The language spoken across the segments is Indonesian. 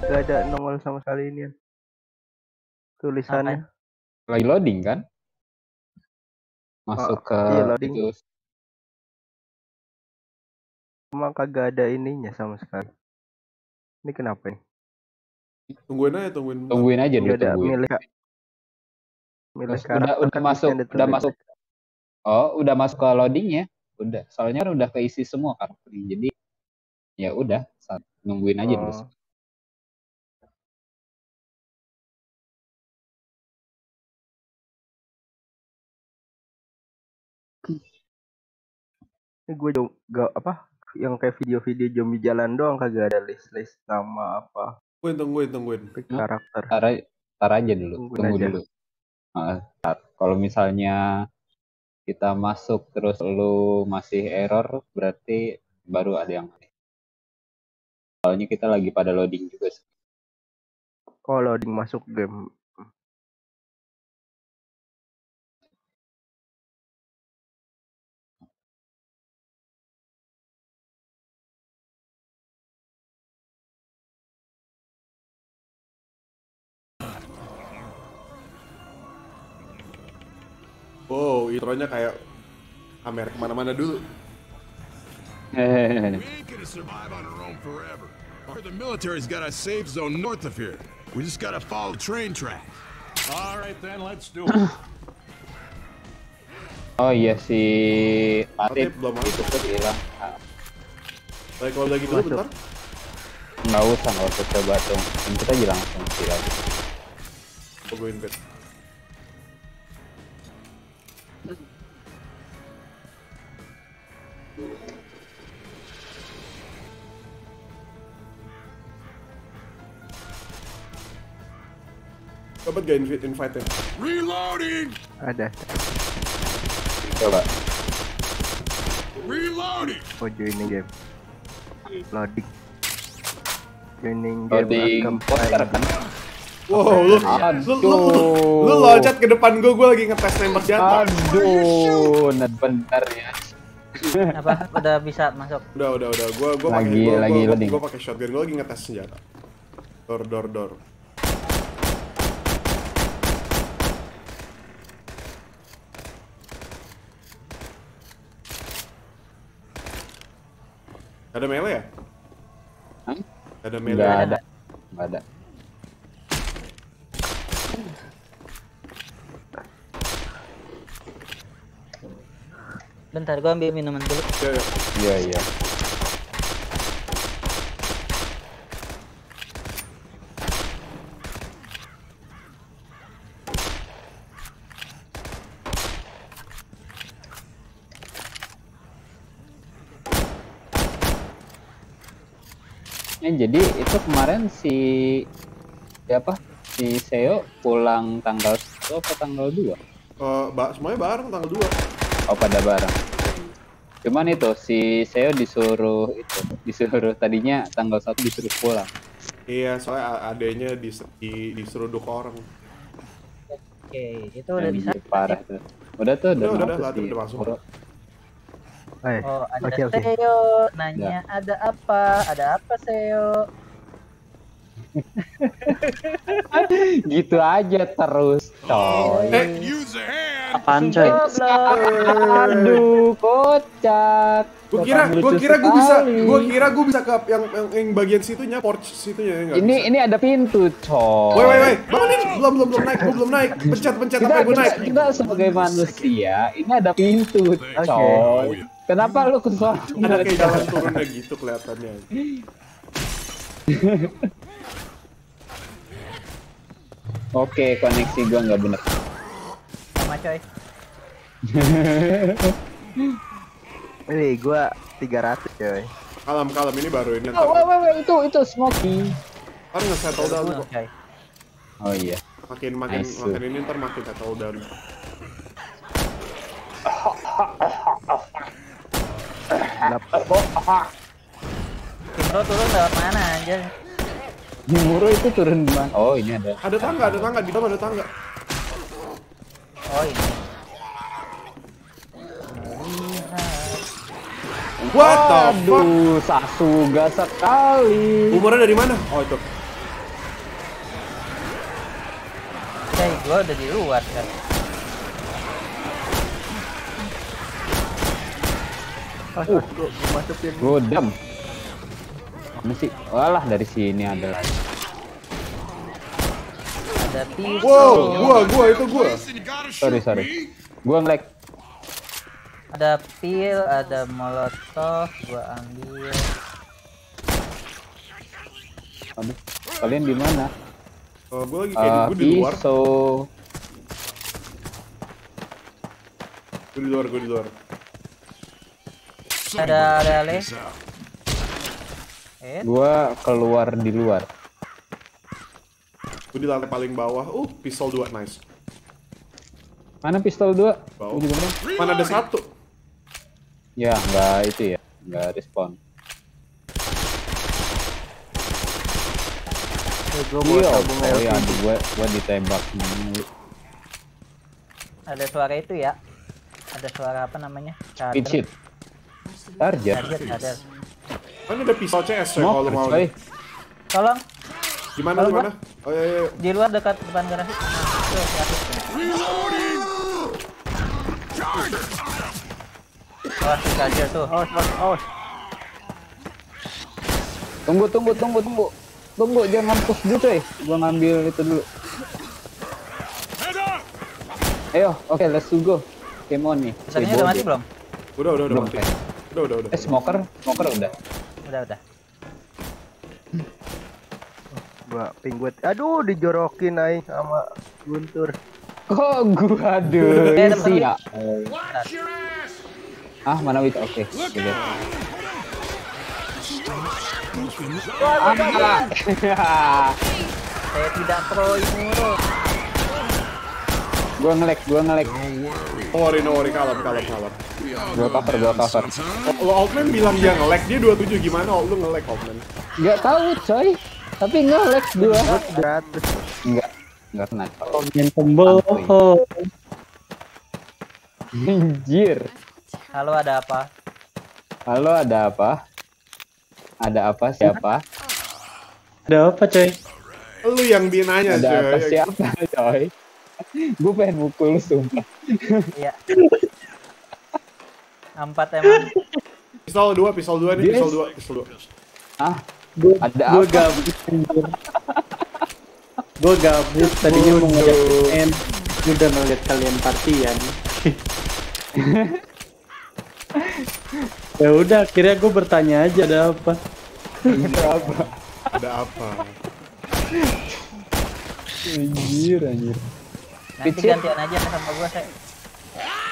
Gak ada nongol sama sekali ini. Tulisannya. Lagi loading kan? Masuk Oh, ke iya, loading. itu. Emang kagak ada ininya sama sekali. Ini kenapa nih? Tungguin aja, tungguin. Tungguin aja dulu Gak ada tungguin. milih milih Terus udah udah kan masuk, udah masuk. Oh, udah masuk ke loadingnya. Udah. Soalnya kan udah keisi semua karakternya. Jadi ya udah, saat nungguin aja dulu. Oh. Ini gue juga apa? Yang kayak video-video zombie jalan doang kagak ada list-list nama apa Tungguin, tungguin, tungguin. karakter. Tar, tar aja dulu, Tungguin tunggu aja. dulu. Heeh, tar. Kalau misalnya kita masuk terus lu masih error, berarti baru ada yang Soalnya kita lagi pada loading juga sih. Oh loading masuk game. Wow, intronya kayak kamera ke mana-mana dulu. We ain't gonna survive on our own forever. The military's got a safe zone north of here. We just gotta follow train tracks. All right then, let's do it. Oh iya si Tapi Latif belum itu masuk. tuh hilang. Baik, kalau lagi dulu Masuk. bentar. Nggak usah, nggak usah coba tuh. Kita aja langsung si Latif. Tungguin, Bet. Dapat gak invite invite? Reloading! Ada. Coba. Reloading! Oh joining game. Loading. Joining game Loading kan? Wow, lu, lu, lu, lu, lu loncat ke depan gue, gue lagi ngetes nembak jatuh. Aduh, bentar ya. apa udah bisa masuk Udah, udah, udah. Gue gue pakai Lagi- gua, lagi gua, loading. gua pakai shotgun. Gue lagi ngetes senjata. Dor, dor, dor. Ada melee ya? Hah? Ada melee. Nggak ya? ada. Nggak ada. bentar gua ambil minuman dulu Ya, ya. Iya, iya. Jadi itu kemarin si siapa? Si Seo pulang tanggal 1 apa tanggal 2? Eh, ba- semuanya bareng tanggal 2 Oh pada bareng. Cuman itu si Seo disuruh itu disuruh tadinya tanggal 1 disuruh pulang. Iya, soalnya adanya di, di, diseruduk orang. oke itu udah bisa parah tuh. Udah tuh udah, Udah, udah, masuk udah, si udah masuk. Eh, oh ada Oke, oke. Seo nanya ada apa ada apa Seo gitu aja terus coy. Eh! Apaan coy? Aduh, kocak. Gue kira, gue kira gue bisa, gue kira gue bisa ke yang yang, yang bagian situnya, porch situnya ya nggak Ini bisa. ini ada pintu, coy. Woi, woi, woi, bangun ini belum belum belum naik, gue belum naik, pencet pencet Kita, sampai gue kita, naik. kita sebagai manusia, ini ada pintu, coy. Kenapa lu ke sana? Ada kayak jalan turunnya gitu kelihatannya. Oke, koneksi gua nggak bener. sama coy Wih, gua 300 coy. Kalem kalem ini baru ini. Oh, wait, wait, wait, itu itu smoky. ntar nge-settle down kok. Oh iya. Makin makin Nice. makin ini ntar makin settle down. Kimbro turun lewat mana aja Muro itu turun di mana? Oh, ini ada. Ada tangga, ada tangga di dalam ada tangga. oh ini What the fuck? Aduh, sas Suga sekali. Umurnya dari mana? Oh itu. Hey, gua udah di luar kan. Uh. masukin. Godam. Mana sih? Walah dari sini ada lagi. Ada pisau. Wow, gua, gua itu gua. Sorry, sorry. Gua nge-lag. Ada pil, ada molotov, gua ambil. Aduh, Kalian di mana? Oh, gua lagi kayak Eh, gua di luar. pisau. Gua di luar, gua di luar. Ada- ada Ale. Eh, Gua keluar di luar. Gua di lantai paling bawah. Uh, pistol 2, nice. Mana pistol 2? Bawah. Mana ada satu? Ya, nggak itu ya. Nggak respon. Eh, gua mau Iya, tabung oh ya, LPG. aduh, gua, gua ditembak mulu. ada suara itu ya. Ada suara apa namanya? Sheet. Target. Target, target. Kan ada pistol CS coy kalau mau. coy. Tolong Gimana Kalau gimana? Oh iya iya. di luar dekat depan garasi. Tuh. Oh, si charger tuh. Awas, awas, awas. Tunggu, tunggu, tunggu, tunggu. Tunggu, jangan push dulu, coy. Gua ngambil itu dulu. Ayo, oke, let's go. Game on nih. Misalnya udah mati belum? Udah udah udah Belum, mati. kayak. Udah udah udah. Eh, smoker, smoker udah. Udah, udah. Gua pingguet. Aduh, dijorokin aing sama Guntur. Kok gua aduh, your ass! Ah, mana wit? Oke. Look Oke. Saya tidak pro ini. Gua ngelek, gua ngelek. Worry. No worry, kalem. We all Gua cover, gua cover. Lo Altman bilang dia nge-lag, dia 27 gimana? Lu nge-lag Altman. Gak tahu, coy. Tapi ngelek gua. Enggak. Enggak kena. coy. Yang pembohong. Anjir. Halo, ada apa? Halo, ada apa? Ada apa? Siapa? Ada apa coy? Lu yang dia nanya, Ada apa? coy. Siapa, coy? Gue pengen mukul sumpah. Iya. Empat emang. Pistol 2, pistol 2 nih, pistol 2, pistol 2. Ah, Gue Ada gue apa? gabut. Gue gabut tadinya mau ngajak main. Gue udah ngeliat kalian partian. ya udah akhirnya gue bertanya aja ada apa. Ada apa? anjir, anjir. Nanti Kecil. gantian aja sama gua, saya.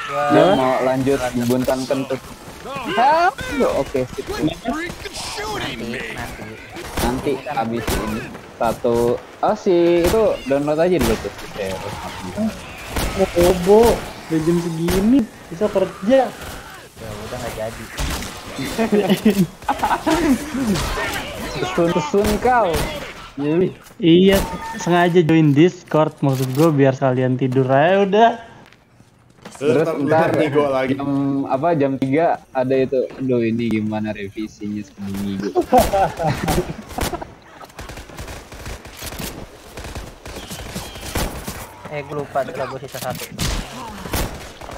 Gua Dia mau lanjut buntan kentut. Ah, Oke, shooting me! nanti. nanti habis ini satu oh si itu download aja dulu tuh Eh, Oh, Bobo, udah jam segini bisa kerja. Ya udah nggak jadi. sun sun kau Yui. Iya, sengaja join Discord maksud gue biar kalian tidur aja udah. terus Ntar- nego lagi. jam apa jam 3 ada itu aduh ini gimana revisinya seminggu Eh, gua lupa ada gua sisa satu.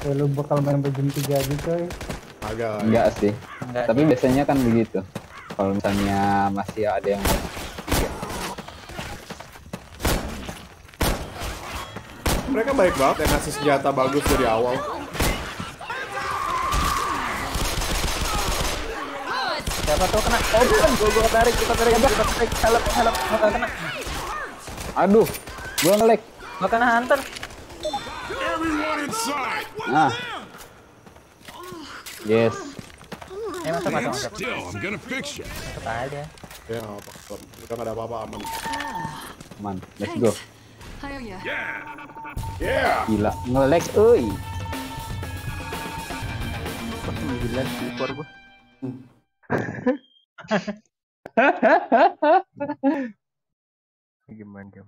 Ya, lu bakal main sampai jam 3 aja coy. Agak enggak sih Enggak. tapi biasanya kan begitu kalau misalnya masih ada yang Mereka baik banget yang ngasih senjata bagus dari awal. Siapa tuh kena? Oh, bukan. Gua gua tarik, kita tarik, kita tarik. Help, help. Gua kena. aduh gua ngelek Gua kena hunter. Everyone inside! ah yes Eh, masuk, masuk, masuk. aja. Ya nggak apa apa. Kita nggak ada apa-apa aman. man let's go yeah. Yeah. gila ngelek euy Sembilan skor gua. Gimana jam?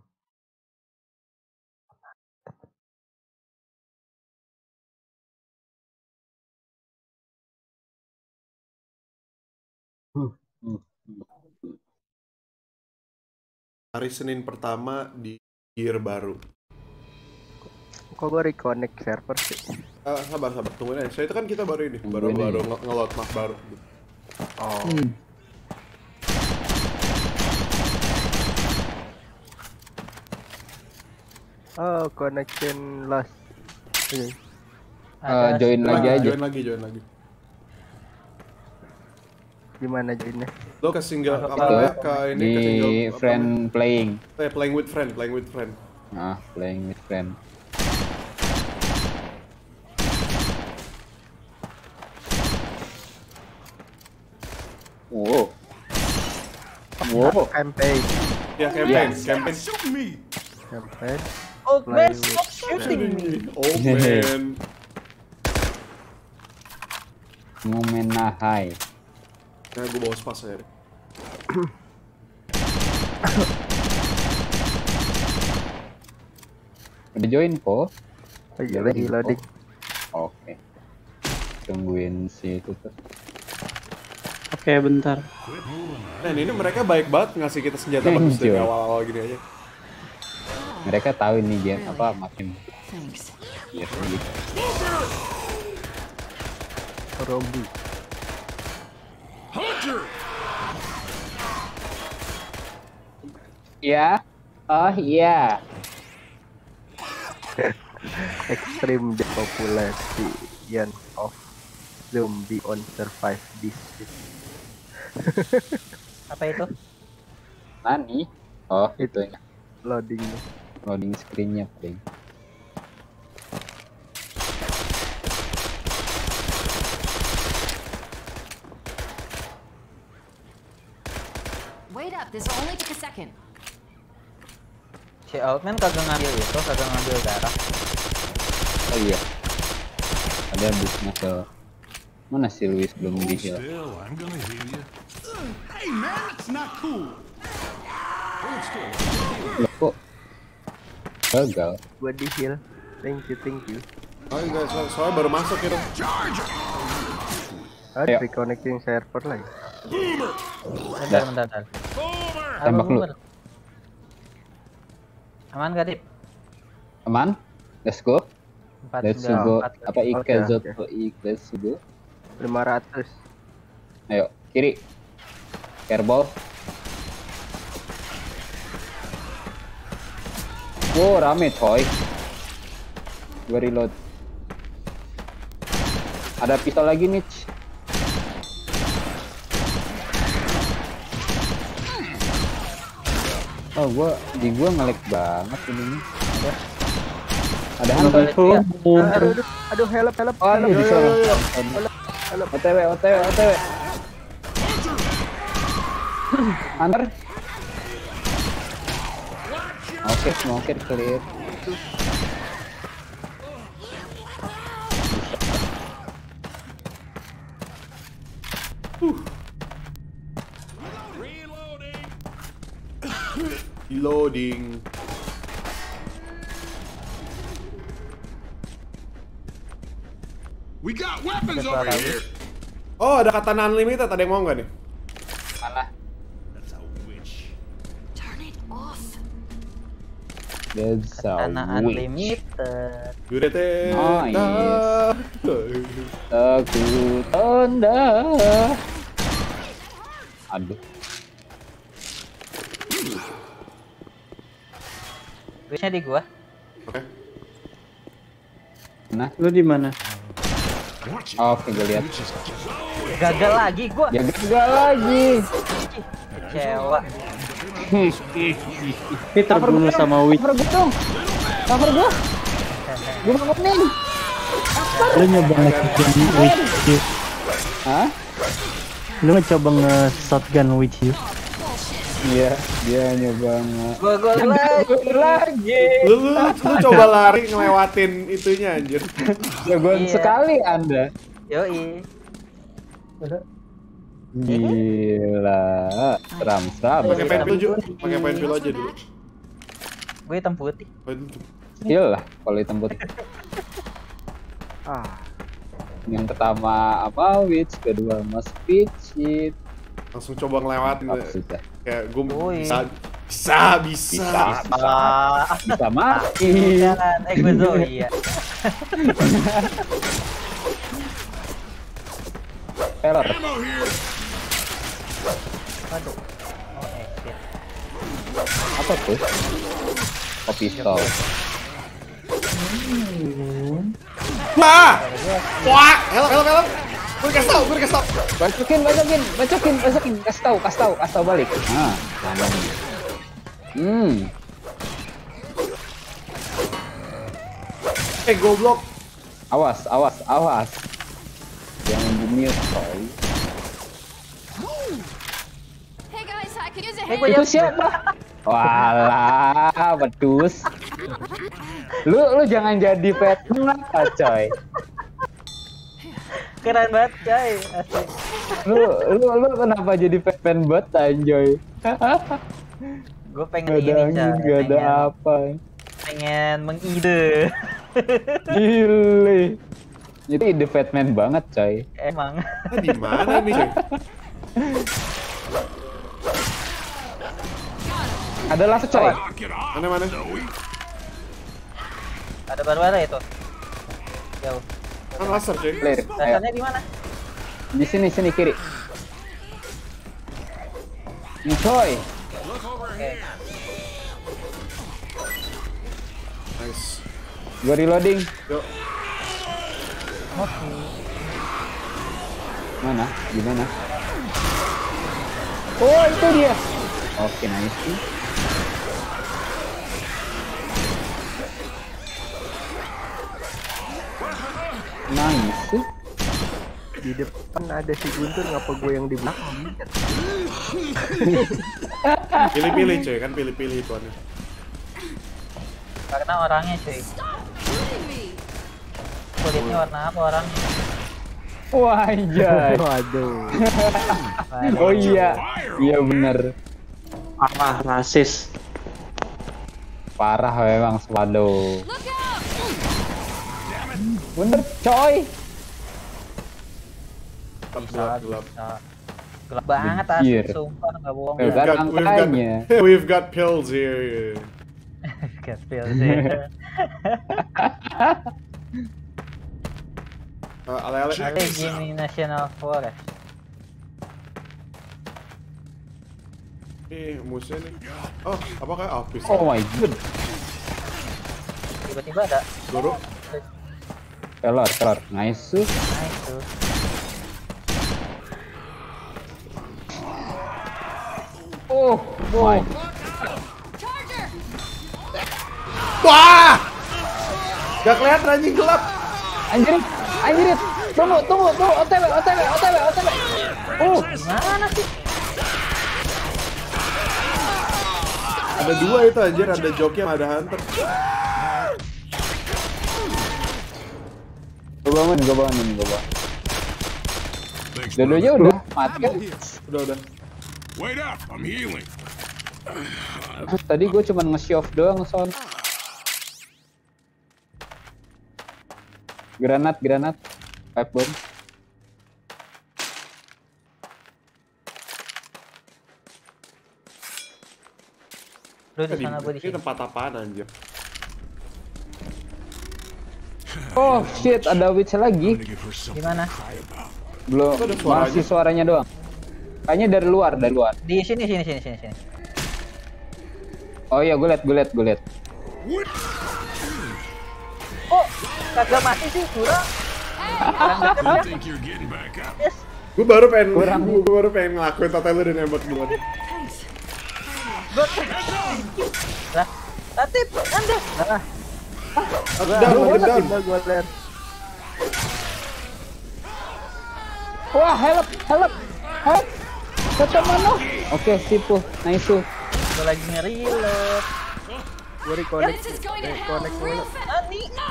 Hari Senin pertama di year baru. Kok gue reconnect server sih? Ah, sabar sabar tungguin aja. Saya itu kan kita baru ini, baru Tungguin baru nge- nge-load map baru. Oh. Oh, connection lost. Oke. Eh, join lagi aja. Join lagi, join lagi. Gimana joinnya? Lo ke single apa namanya? Ke ini di ke single apa friend playing. namanya? Eh, playing with friend, playing with friend. Ah, playing with friend. Wow. Wow. Campaign. Ya campaign, Yes. campaign. Campaign. Old man, Play with stop shooting me. Oh man. Ngumenahai. Nah, gue bawa spas ya. Udah join po? Iya Udah lagi loading. Po? Oke. Tungguin si itu tuh. Oke, bentar. Nah, ini mereka baik banget ngasih kita senjata bagus dari awal-awal gini aja. Mereka tahu ini game apa makin Thanks. ya gitu. Ya. Oh iya. Extreme depopulation of zombie on survive this. Apa itu? Nani? Oh, itu ya. Loading loading screen-nya paling. Wait up, this only took a second. Si Outman kagak ngambil itu, kagak ngambil darah. Oh iya. Ada busnya ke mana si Luis belum di heal? Loh, kok gagal? Gua di heal. Thank you, thank you. Oh enggak, so soalnya baru masuk gitu. Ah, Ayo. reconnecting server lagi. Bentar, bentar, bentar. Tembak lu. Aman gak, Dip? Aman? Let's go. Empat Let's sembilan go. empat. Apa Oke, Ikazoto Ikazugo? 500. Ayo, kiri. Airball. Wow, rame coy. Gue reload. Ada pistol lagi nih. Oh, gua di gua ngelek banget ini. Ada. Ada hantu. Oh, Aduh, aduh, aduh, help, help, Oh, help. ini bisa. OTW, OTW, OTW. Hunter. Oke, smoker clear. Reloading! Loading. We got weapons over here! Oh, ada katana unlimited. Ada yang mau nggak nih? Mana? That's a witch. Turn it off. That's a witch. unlimited. Gurete. Oh, Aku tanda. Aduh. Wishnya di gua. Oke. Nah, Lu di mana? Oke gue lihat. Gagal lagi gua. Ya gagal lagi. Kecewa. Ini terbunuh sama Witch. Cover gue dong. Cover gue. Gue bangunin. Lu nyoba nge-shotgun Witch you. Hah? Lu ngecoba nge-shotgun Witch you. Iya, dia nyoba gua lagi. lagi. Lu, lu, lu coba lari ngelewatin itunya anjir. Jagoan Iya. sekali Anda. Yoi. Gila. Seram, seram. Pakai pensil juga. Pakai pensil aja dulu. Gue hitam putih. Gila lah kalau hitam putih. Ah, Yang pertama apa Witch, kedua Mas Peach, Langsung coba ngelewatin. Sudah? Kayak gue Woi. bisa, bisa, bisa. Ah, Bisa mati. jangan. Eh, gue Zoe ya. Error. Ammo here. Waduh. Oh, eh, shit. Apa tuh? Oh, pistol. Wah! Wah! Help, help, help! Gue dikasih tau, gue dikasih tau. Bacokin. Kasih kasih kasih balik. Nah, aman. Hmm, Eh, goblok. awas, awas, awas. Jangan bumi coy. Hey guys, I could use a hand. gue Itu siapa? Walah, pedus. Lu lu jangan jadi pet kenapa, coy? Keren banget, coy. Lu lu lu kenapa jadi pen bot anjoy? Gue pengen Gak ada ini, angin, coy. gak ada Pengen, apa. pengen mengide. Gile. Itu ide Batman banget, coy. Emang. Ah, di mana nih? Ada langsung, coy. Mana, mana? Ada baru-baru itu. Jauh. Kan laser, coy. Clear. Ayo. Di mana? Di sini, sini kiri. Nih, coy. Oke. Nice. Gua reloading. Yuk. Mana? Gimana? Oh, itu dia. Oke, nice. Nice. Di depan ada si Guntur, ngapa gue yang di belakang? Pilih-pilih, coy. Kan pilih-pilih itu aneh. Karena orangnya, cuy. Kulitnya warna apa orangnya? Wah, anjay. Waduh. Oh iya. Iya bener. Ah, rasis. Parah memang Swallow. Bener, coy. Gelap, gelap, gelap. Gelap banget asli, sumpah nggak bohong. We've got, we've got, we've got pills here. Gas pills ya. Uh, gini National Forest. Nih, musuhnya nih. Oh, apakah? Oh. Oh my god. Tiba-tiba ada. Guru. Kelar, kelar. Nice. Itu. Oh. Charger! Wah! Gak kelihatan anjing gelap. Anjir, anjir. Tunggu, tunggu, tunggu. OTW, OTW, OTW, OTW. Oh, Gimana sih? Ada dua itu anjir, ada joki sama ada hunter. Gue bangun, gue bangun, gue bangun. Dua-duanya udah mati kan? Udah, udah. Wait up, I'm healing. Tadi gue cuma nge off doang son. Granat, granat. Pipe bomb. Lu di sana gue di ini sini. tempat apaan anjir? Oh shit, ada witch lagi. Gimana? Belum, masih suaranya doang. Kayaknya dari luar, dari luar. Di sini sini sini sini sini. Oh iya, gue liat, gue liat, gue liat. Oh, kagak mati sih, kurang. Yes. Gue baru pengen, Kurang. gue baru pengen ngelakuin total lu dan nembak duluan. Gue lah. Tatip, anda. Nah, Down, gue down. tinggal gue liat. Wah, help, help, help. Kata mana? Oke, sipu, nice. Gue lagi nge-reload. Gue reconnect. This is going to hell connect real dulu. Nani. No!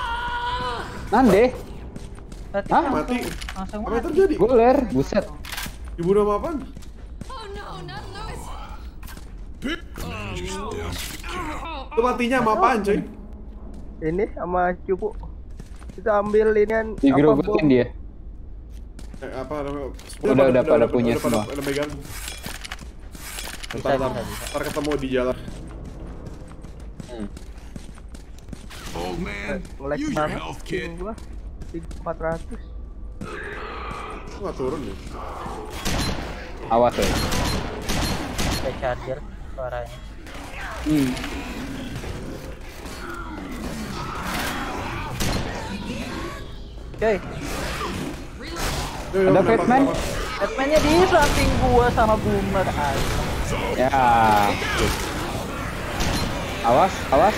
Nande, Hah? langsung, Mati. langsung Apa yang mati. terjadi? guler, buset. Dibunuh sama apaan? Oh no. Lu matinya sama apaan coy? Ini sama cupu. Kita ambil ini kan apa Digerogotin dia. Eh, apa namanya? Udah, udah pada punya udah semua. Udah megang. Ntar, ntar, bisa, bisa. ntar ketemu di jalan. Old man, Nge-lag use your health kit. gua. Ping 400. Kok nggak turun ya? Awas ya. Ada charger suaranya. Hmm. Coy, Ada Batman? Batman-nya di samping gua sama Boomer aja. Ya. Awas, awas.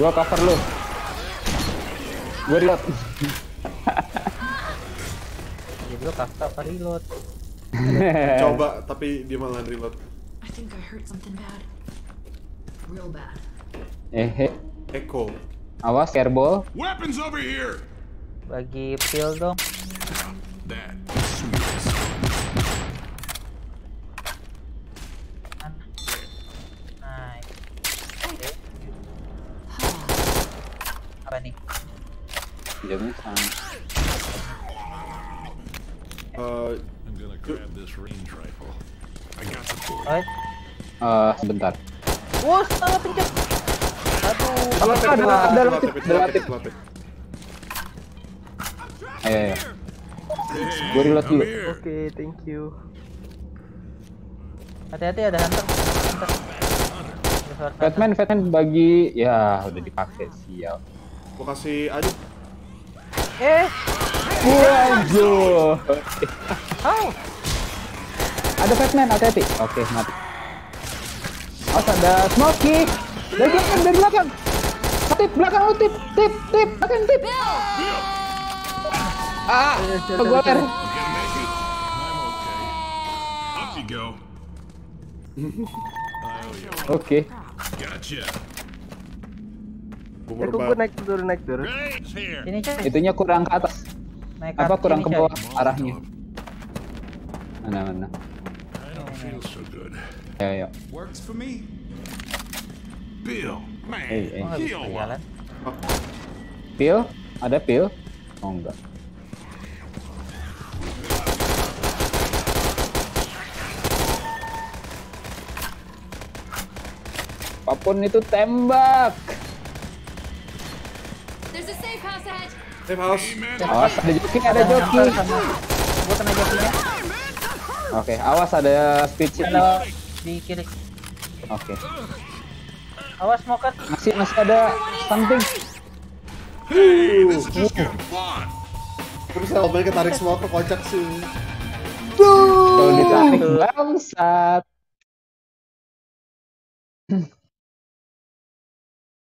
Gua cover lu. Gua reload. Jadi lu kakak apa reload? Coba, tapi dia malah reload. I think I heard something bad. Real bad. Eh, Echo. Awas airball. Weapons over here. Bagi pil dong. That. Apa nih? Jamnya sama. Eh. Alright. Eh, sebentar. Wah, setengah pencet. Aduh. Latip, ada- ada latip, ada. Hey, Gua reload dulu. Oke, thank you. Hati-hati ada hunter. Hunter. Batman, Batman bagi ya udah dipakai sial. Gua kasih aja. Eh, Waduh. how? Ada Batman, hati-hati. Oke, mati. Awas ada Smokey. Dari belakang, dari belakang. Tip, belakang lu tip, tip, tip, belakang tip. Ah, gue go. Oke. Gotcha. Kok ba- gua naik turun naik turun. Here. Sini coy. Itunya kurang ke atas. Naik Apa atas kurang ke bawah arahnya? Mana mana? Ayo, ayo. Works for me. Bill, man, Hey, hey. Oh, nggak bisa heal up. jalan. Pil? Ada pil? Oh enggak. Apa pun itu tembak. There's a safe house ahead. Safe house. Awas ada joki, ada joki. Kena jokinya. Oke, awas ada speed. Ada di kiri. Oke. Awas smoker. Masih masih ada something. Hey. Kok bisa main ketarik semua ke kocak sih? Kalau ditarik bangsat.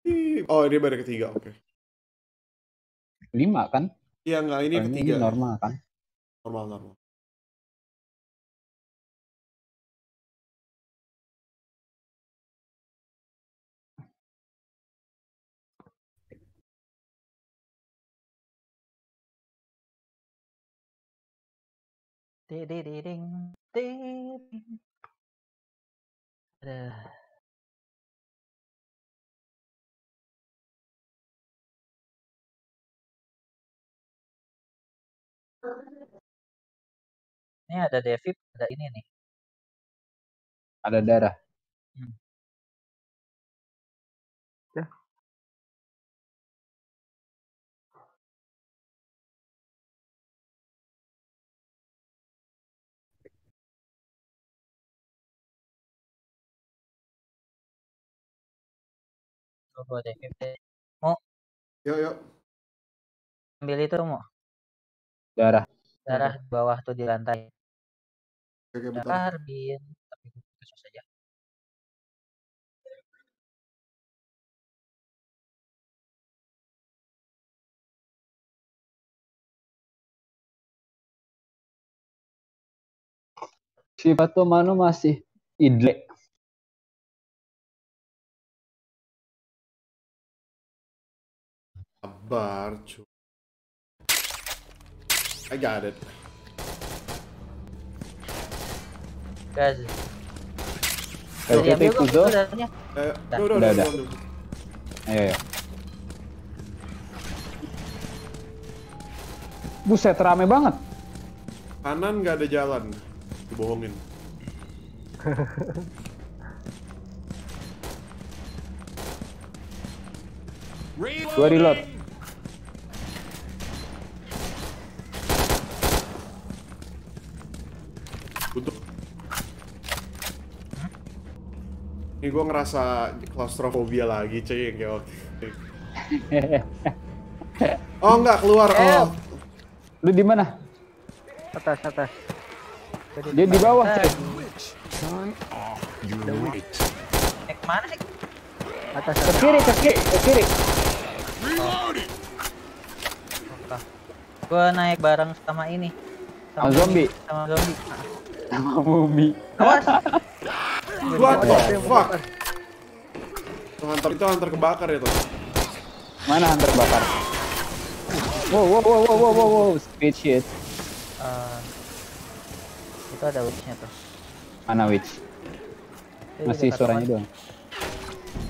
Ih, Oh, ini baru ketiga, oke. Lima kan? Iya, enggak, ini ketiga. normal kan? Normal, normal. Ini ada Devip, ada ini nih. Ada darah. Devip deh. Yuk, yuk. Ambil itu mau. Darah. Darah di bawah tuh di lantai. Oke, bentar. karbin. Tapi gue putus saja. Si Pato Mano masih idle. Sabar, cu. I got it. Darahnya. Eh, Dah. udah, udah, Udah, udah, udah. udah. Ayo, ayo. Buset, rame banget. Kanan nggak ada jalan. Dibohongin. Gua reload. Untuk ini gue ngerasa claustrophobia lagi cuy yang kayak waktu itu. Oh enggak keluar. Oh, Lu di mana? Atas, atas. Dia di bawah, coy. Naik mana sih? Atas, Ke kiri, ke kiri, ke kiri. Gua naik bareng sama ini. Sama zombie. Sama zombie. Sama Mumi. Awas. what the fuck? Tuh, hunter itu hunter kebakar ya tuh. Mana hunter bakar? Wow, wow, wow, wow, wow, wow, wow. Speed shit. Eh, itu ada witch-nya tuh. Mana witch? Itu Masih suaranya doang.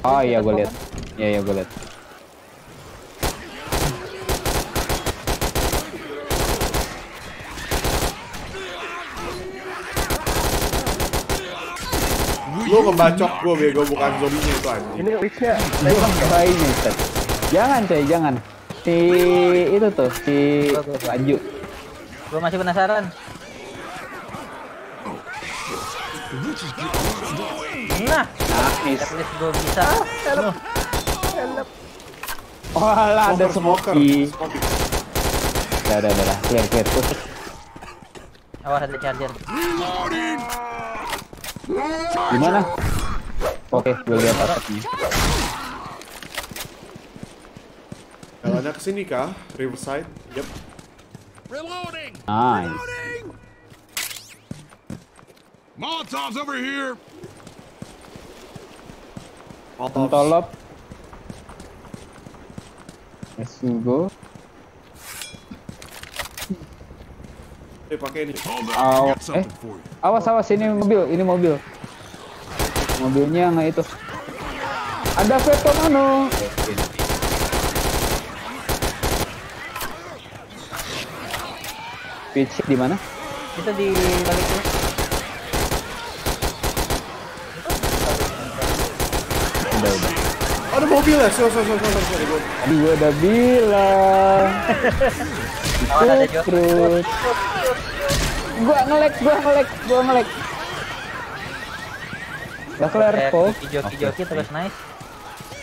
Oh iya, gue lihat. Iya, iya, gue lihat. Lu ngebacok gue bego bukan zombinya itu anjing. Ini witch-nya Gua bayinya, Ustaz. Jangan, coy, jangan. Si itu tuh, si Aju. Gua masih penasaran. Nah, Nice. at least gua bisa. Nuh, Oh, alah, ada Smoker, smoky. Udah, udah, udah, udah. Clear, clear. Awas ada charger. Gimana? Oke, gue lihat asapnya. Jalannya ke sini kah? Riverside. Yep. Reloading! Nice. Molotov's over here! Molotov. Tolop. Let's go. Eh, pakai ini. Something eh. for you. Awas, awas, ini mobil, ini mobil. Mobilnya nggak itu. Ada Veto Mano. Pitch di mana? Itu di balik tuh. Udah, udah. Ada mobil ya? Sorry, sorry, sorry, sorry, Tadi gua udah bilang. Terus. Gua ngelek, gua ngelek, gua ngelek. Udah kelar kok. joki-joki terus nice.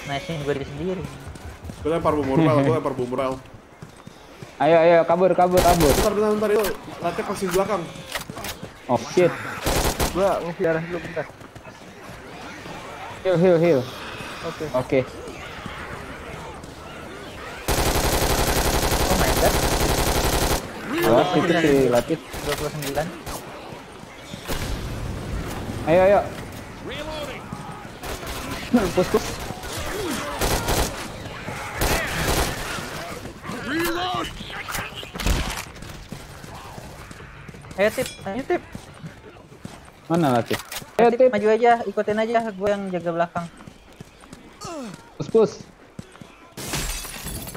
Nice-in gua diri sendiri. Gua lempar rel, gua lempar rel. Ayo, ayo, kabur, kabur, kabur. Bentar, bentar, bentar, itu latih pasti belakang. Oh shit. gua ngisi arah dulu bentar. Heal, heal, heal. Oke. Oke. Oh my god, Itu si Latif. 29. Ayo, ayo. Pus, pus. Ayo tip, ayo tip. Mana Latif? Ayo, Tip, tip. maju aja, ikutin aja gua yang jaga belakang. Pus, pus.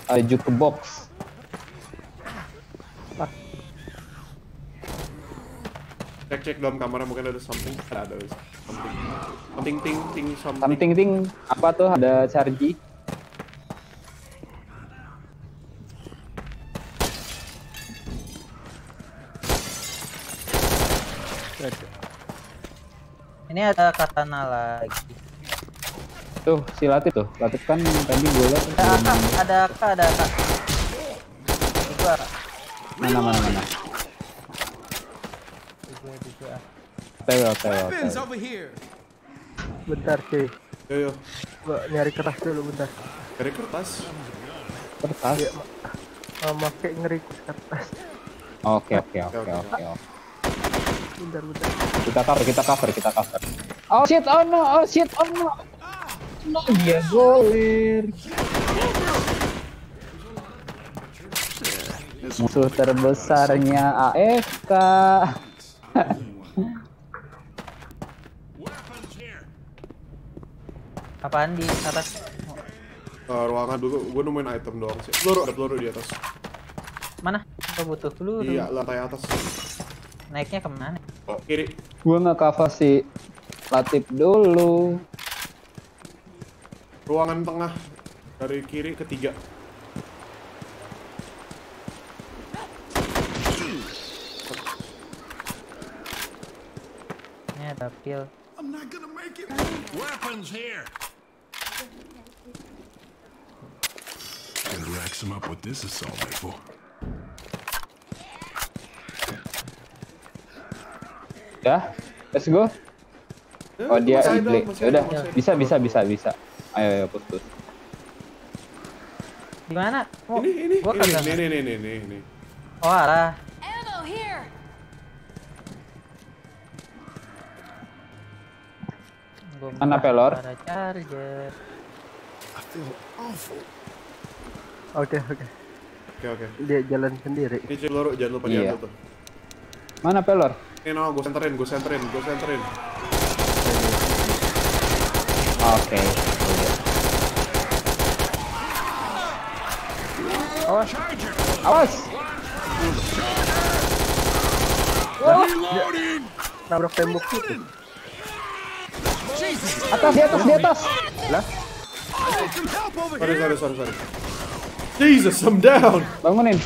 Aju ke box. Cek dalam kamarnya mungkin ada something. Ada, ada something. Something ting ting something. Something ting. Apa tuh? Ada charge. Ini ada katana lagi. Tuh, si Latif tuh. Latif kan tadi gue liat Ada AK, ada AK, ada AK. Di gua, mana mana mana. di gua, di gua. Tewa, tewa, tewa. over here. Bentar sih. Yo yo. Gua nyari kertas dulu bentar. Dari kertas. Kertas. Oh, make ngeri kertas. Oke, oke, oke, oke, oke. Bentar, bentar. Kita cover, kita cover, kita cover. Oh shit, oh no, oh shit, oh no. No, dia golir. Musuh terbesarnya AFK. Weapons here! Apaan di atas? Eh, ruangan dulu. Gua nemuin item doang sih. Peluru, ada peluru di atas. Mana? Gua butuh peluru. Iya, lantai atas. Naiknya ke mana? Oh, kiri. Gua nggak cover si Latip dulu. Ruangan tengah dari kiri ke tiga. Ini ada pil. I'm not gonna make it. Weapons here. Gotta rack some up with this assault rifle. Ya, let's go. Eh, Oh dia iblis. Ya udah, bisa bisa bisa bisa. Ayo ayo push push. Di mana? Oh, Ini ini gua ini ini ini ini ini ini. Oh, arah. Ammo here! Gua Mana pelor? Para charger. I feel awful. Oke oke. Oke oke. Dia jalan sendiri. Ini cek loro jangan lupa Iya. tuh. Mana pelor? Ini no, gue senterin, gue senterin, gue senterin. Oke. Awas. Awas. Reloading! Nabrak tembok itu. Atas di atas di atas. Sorry sorry sorry sorry. Jesus, I'm down. Bangunin.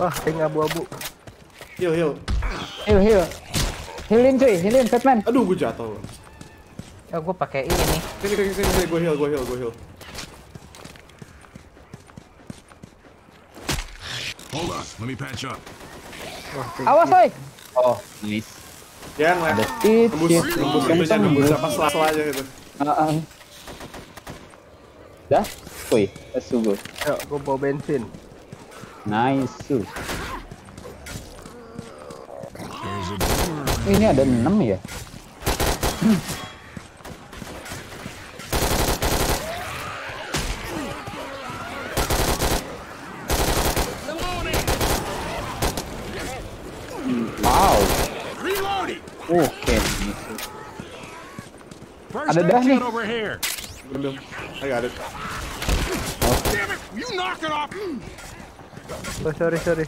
Wah, ini abu-abu. Heal heal. Heal heal. Healin cuy, healin Fatman. Aduh, gue jatuh. Ya gua pakai ini. Sini sini sini, sini. gue heal, gue heal, gue heal. Hold on, let me patch up. Awas oi. Oh, nice. Jangan lah. Ada tit, Nembus, tit. nembus itunya, nembus apa sela-selanya gitu. Heeh. Dah, woi, let's go. Yuk, gua bawa bensin. Nice. Oh, ini ada 6 ya? Wow. Reloading! Oke. First Ada dah nih. kit over here. Ambil. I got it. You knock it off! Oh, sorry sorry.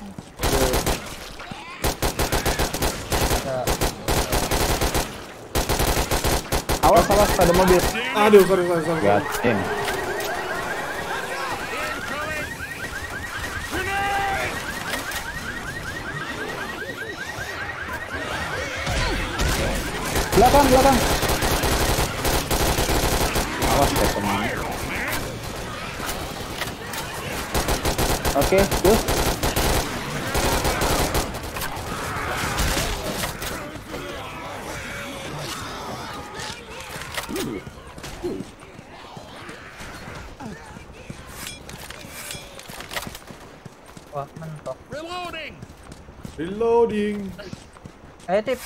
Awas awas pada mobil. Aduh, sorry sorry sorry. Damn. Belakang, belakang. Awas ya teman. Oke, terus. Wah, mentok. Reloading! Reloading. Ayo, Tip.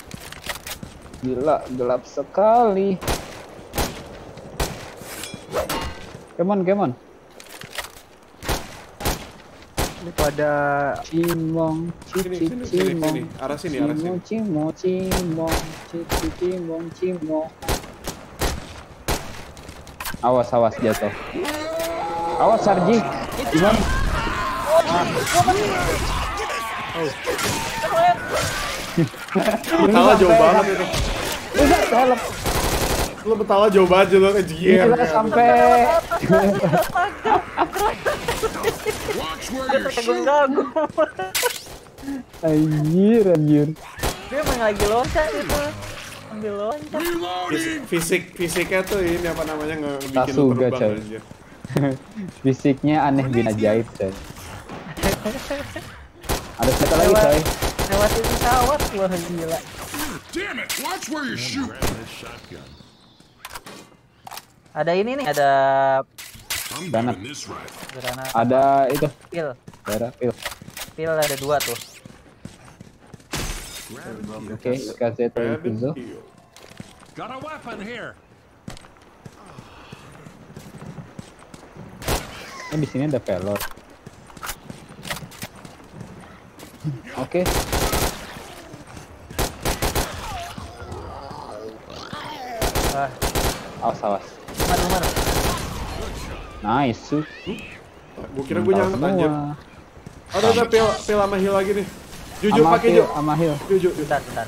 Gila, gelap sekali. Come on, come on. Pada Cimong, cimong. sini. Arah sini, arah sini. Cimong, cimong, cimong, cici, cimong, cimong. Awas, awas jatuh. Awas, Sarji. Gimana? Betala jauh banget itu. Udah, help. Lu betala jauh banget ke jier. Kita sampai anjir, anjir. Dia emang lagi loncat itu. Ambil loncat. Fisik fisiknya tuh ini apa namanya ngebikin Tasuga, terbang coy. anjir. Fisiknya aneh bin ajaib, coy. Ada satu lagi, Lewat, coy. lewatin pesawat loh gila. Damn it! Watch where you're shooting! Ada ini nih, ada rifle. granat Ada itu, pil. daerah pil. Pil ada dua tuh. Oke, kasih itu. deal. Got a weapon here. Oh, di sini ada pelor. Oke. Ah, Awas, awas. Mana mana? Nice, su. Gua kira gua nyangkut anjir. Ada ada pil pil sama heal lagi nih. Jujur pakai heal, Ju. sama heal. Jujur. Bentar, bentar.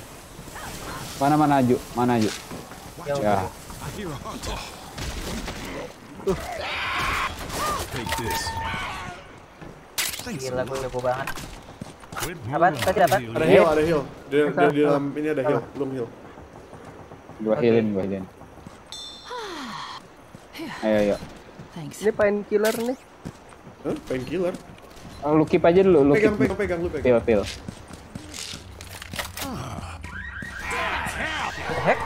Mana mana Aju? Mana Aju? Ya. Thanks. gila gue jago banget. Apa? Tadi apa? Ada heal, ada heal. Di, di, di dalam ini ada heal, belum heal. Gua healin, gua healin. Ayo ayo. Thanks. Ini painkiller nih. Hah? Painkiller. Oh, lu keep aja dulu, lu Pegang, keep pegang, pegang, lu pegang. pil pil. Heck,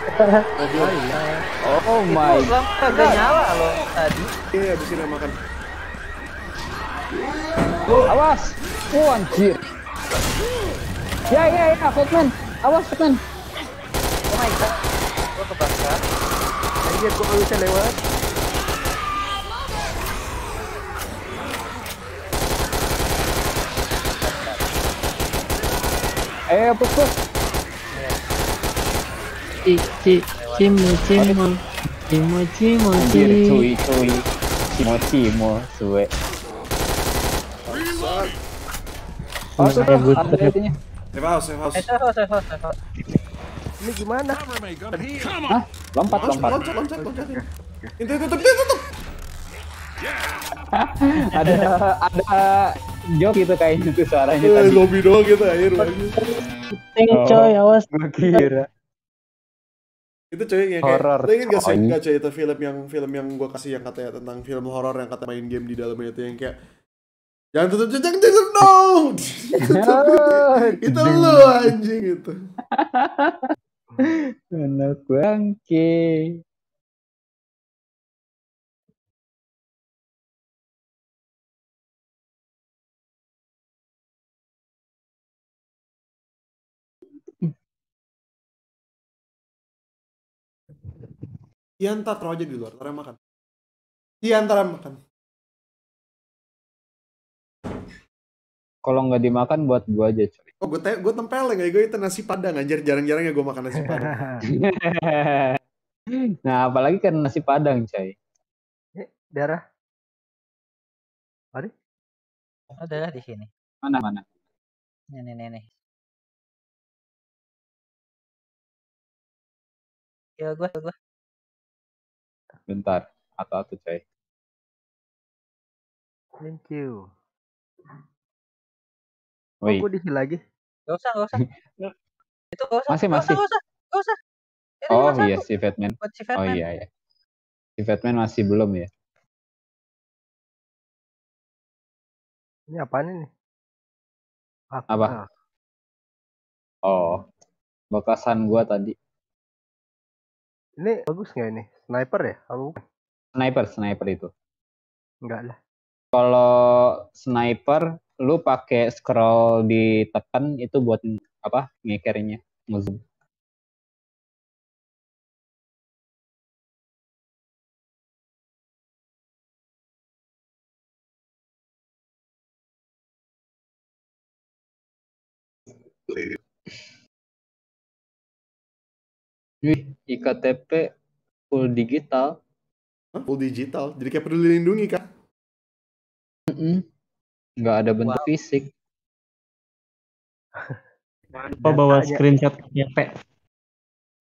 Oh my. kagak nyala lo tadi. Ini abis ini makan. Awas. Oh anjir. Ya ya ya, Fatman. Awas Fatman. Oh my god. Gue kebakar. Anjir gua bisa lewat. Eh, pus pus. Ci, ci, cimo, cimo, cimo, cimo, Anjir, cuy cuy. Cimo cimo, suwe. Oh, tuh, Rebut, ada itunya. Save house, save house. Eh, safe, safe, safe, safe. Ini gimana? Cover me, gonna heal. Come Hah? Lompat, lompat. loncat, loncat, loncat. Itu, itu, tutup, tutup. ada ada jok gitu kayaknya tuh suaranya Eh, tadi. zombie doang gitu air lagi. Ting, coy, awas. Gua kira. Itu cuy yang kayak Horror. Lo inget gak sih Oh, gak cuy itu film yang film yang gue kasih yang katanya tentang film horor yang kata main game di dalamnya itu yang kayak Jangan tutup jangan tutup no. itu lu anjing itu. Anak bangke. Iya ntar taruh aja di luar, yang makan. Iya ntar makan. Kalau nggak dimakan buat gua aja, coy. Oh gue gue tempeleng ya gue itu nasi padang anjir jarang-jarang ya gue makan nasi padang. nah, apalagi kan nasi padang, coy. Darah. Ada lah di sini. Mana mana? Nih, nih, nih, nih. Ya gue, gue. Bentar. Atau atau coy. Thank you. Oh, Woi, gua di sini lagi. Gak usah, gak usah. Itu gak usah. Masih, Gak masih. usah, gak usah. Gak usah. Oh iya si Fatman. si Oh Fatman. iya ya. Si Fatman masih belum ya. Ini apaan ini? Aku Apa? Oh, bekasan gua tadi. Ini bagus nggak ini? Sniper ya? Apa? Sniper, sniper itu. Enggak lah. Kalau sniper, lu pakai scroll ditekan itu buat apa? Ngekernya, ngezoom. Wih, IKTP full digital. Hah? Full digital, jadi kayak peduli lindungi kan? Mm-mm. Nggak ada bentuk Wow. fisik. Apa bawa screenshot KTP?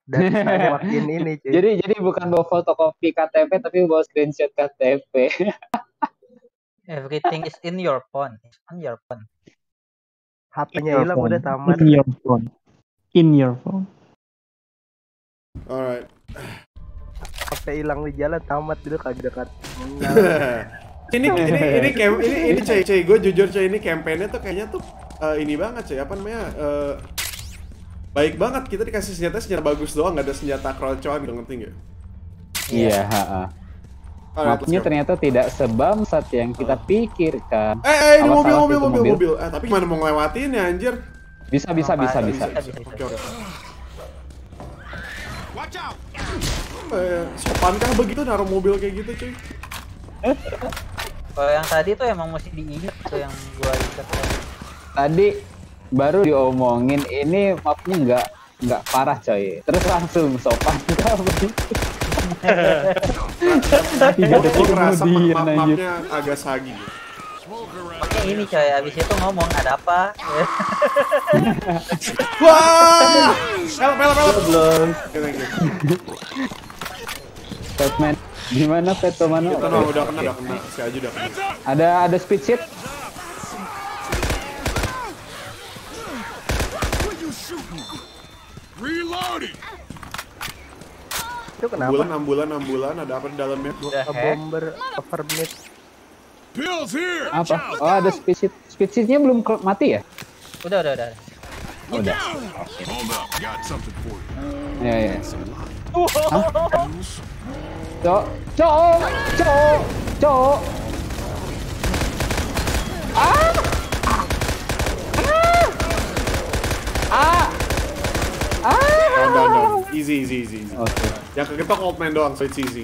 Makin ini cuy. Jadi jadi bukan bawa fotokopi KTP tapi bawa screenshot KTP. Everything is in your phone. It's on your phone. HP-nya hilang udah tamat. In your phone. In your phone. Alright. HP hilang di jalan tamat dulu kagak dekat. ini ini ini camp ini ini cuy cuy gue jujur cuy ini kampanye tuh kayaknya tuh eh, ini banget cuy apa namanya eh, baik banget kita dikasih senjata senjata bagus doang nggak ada senjata krocoan gitu ngerti nggak? Iya, Mapnya go. ternyata tidak sebangsat yang kita pikirkan. Eh, eh, ini mobil, mobil, mobil, mobil. mobil. Eh, tapi gimana mau ngelewatin ya, anjir? Bisa bisa bisa Apa? bisa. Bisa, bisa. Oke, oke. Watch out! Eh, sopan kah begitu naruh mobil kayak gitu, cuy? Kalau yang tadi tuh emang mesti diingat tuh yang gua ikat. Tadi baru diomongin ini mapnya nggak nggak parah coy. Terus langsung sopan kah begitu? Tiga Gue detik ngerasa agak sagi. Oke, ini coy, abis itu ngomong ada apa? Wah! Help, help, help. Belum. Batman. Gimana Pet Tomano? Kita no, udah kena, udah kena. Si Aju udah kena. Ada ada speed sheet. Reloading! Itu kenapa? Ambulan, ambulan, ambulan. Ada apa di dalamnya? Udah A hack. bomber overmid. Pills here! Apa? Oh ada speed sheet. Speed sheetnya belum mati ya? Udah, udah, udah. Oh, udah. Hold up, got something for you. Ya ya. Cok, cok, cok, cok. Down, down, down. Easy, easy, easy, easy. Oke. Yang kegetok old man doang, so it's easy.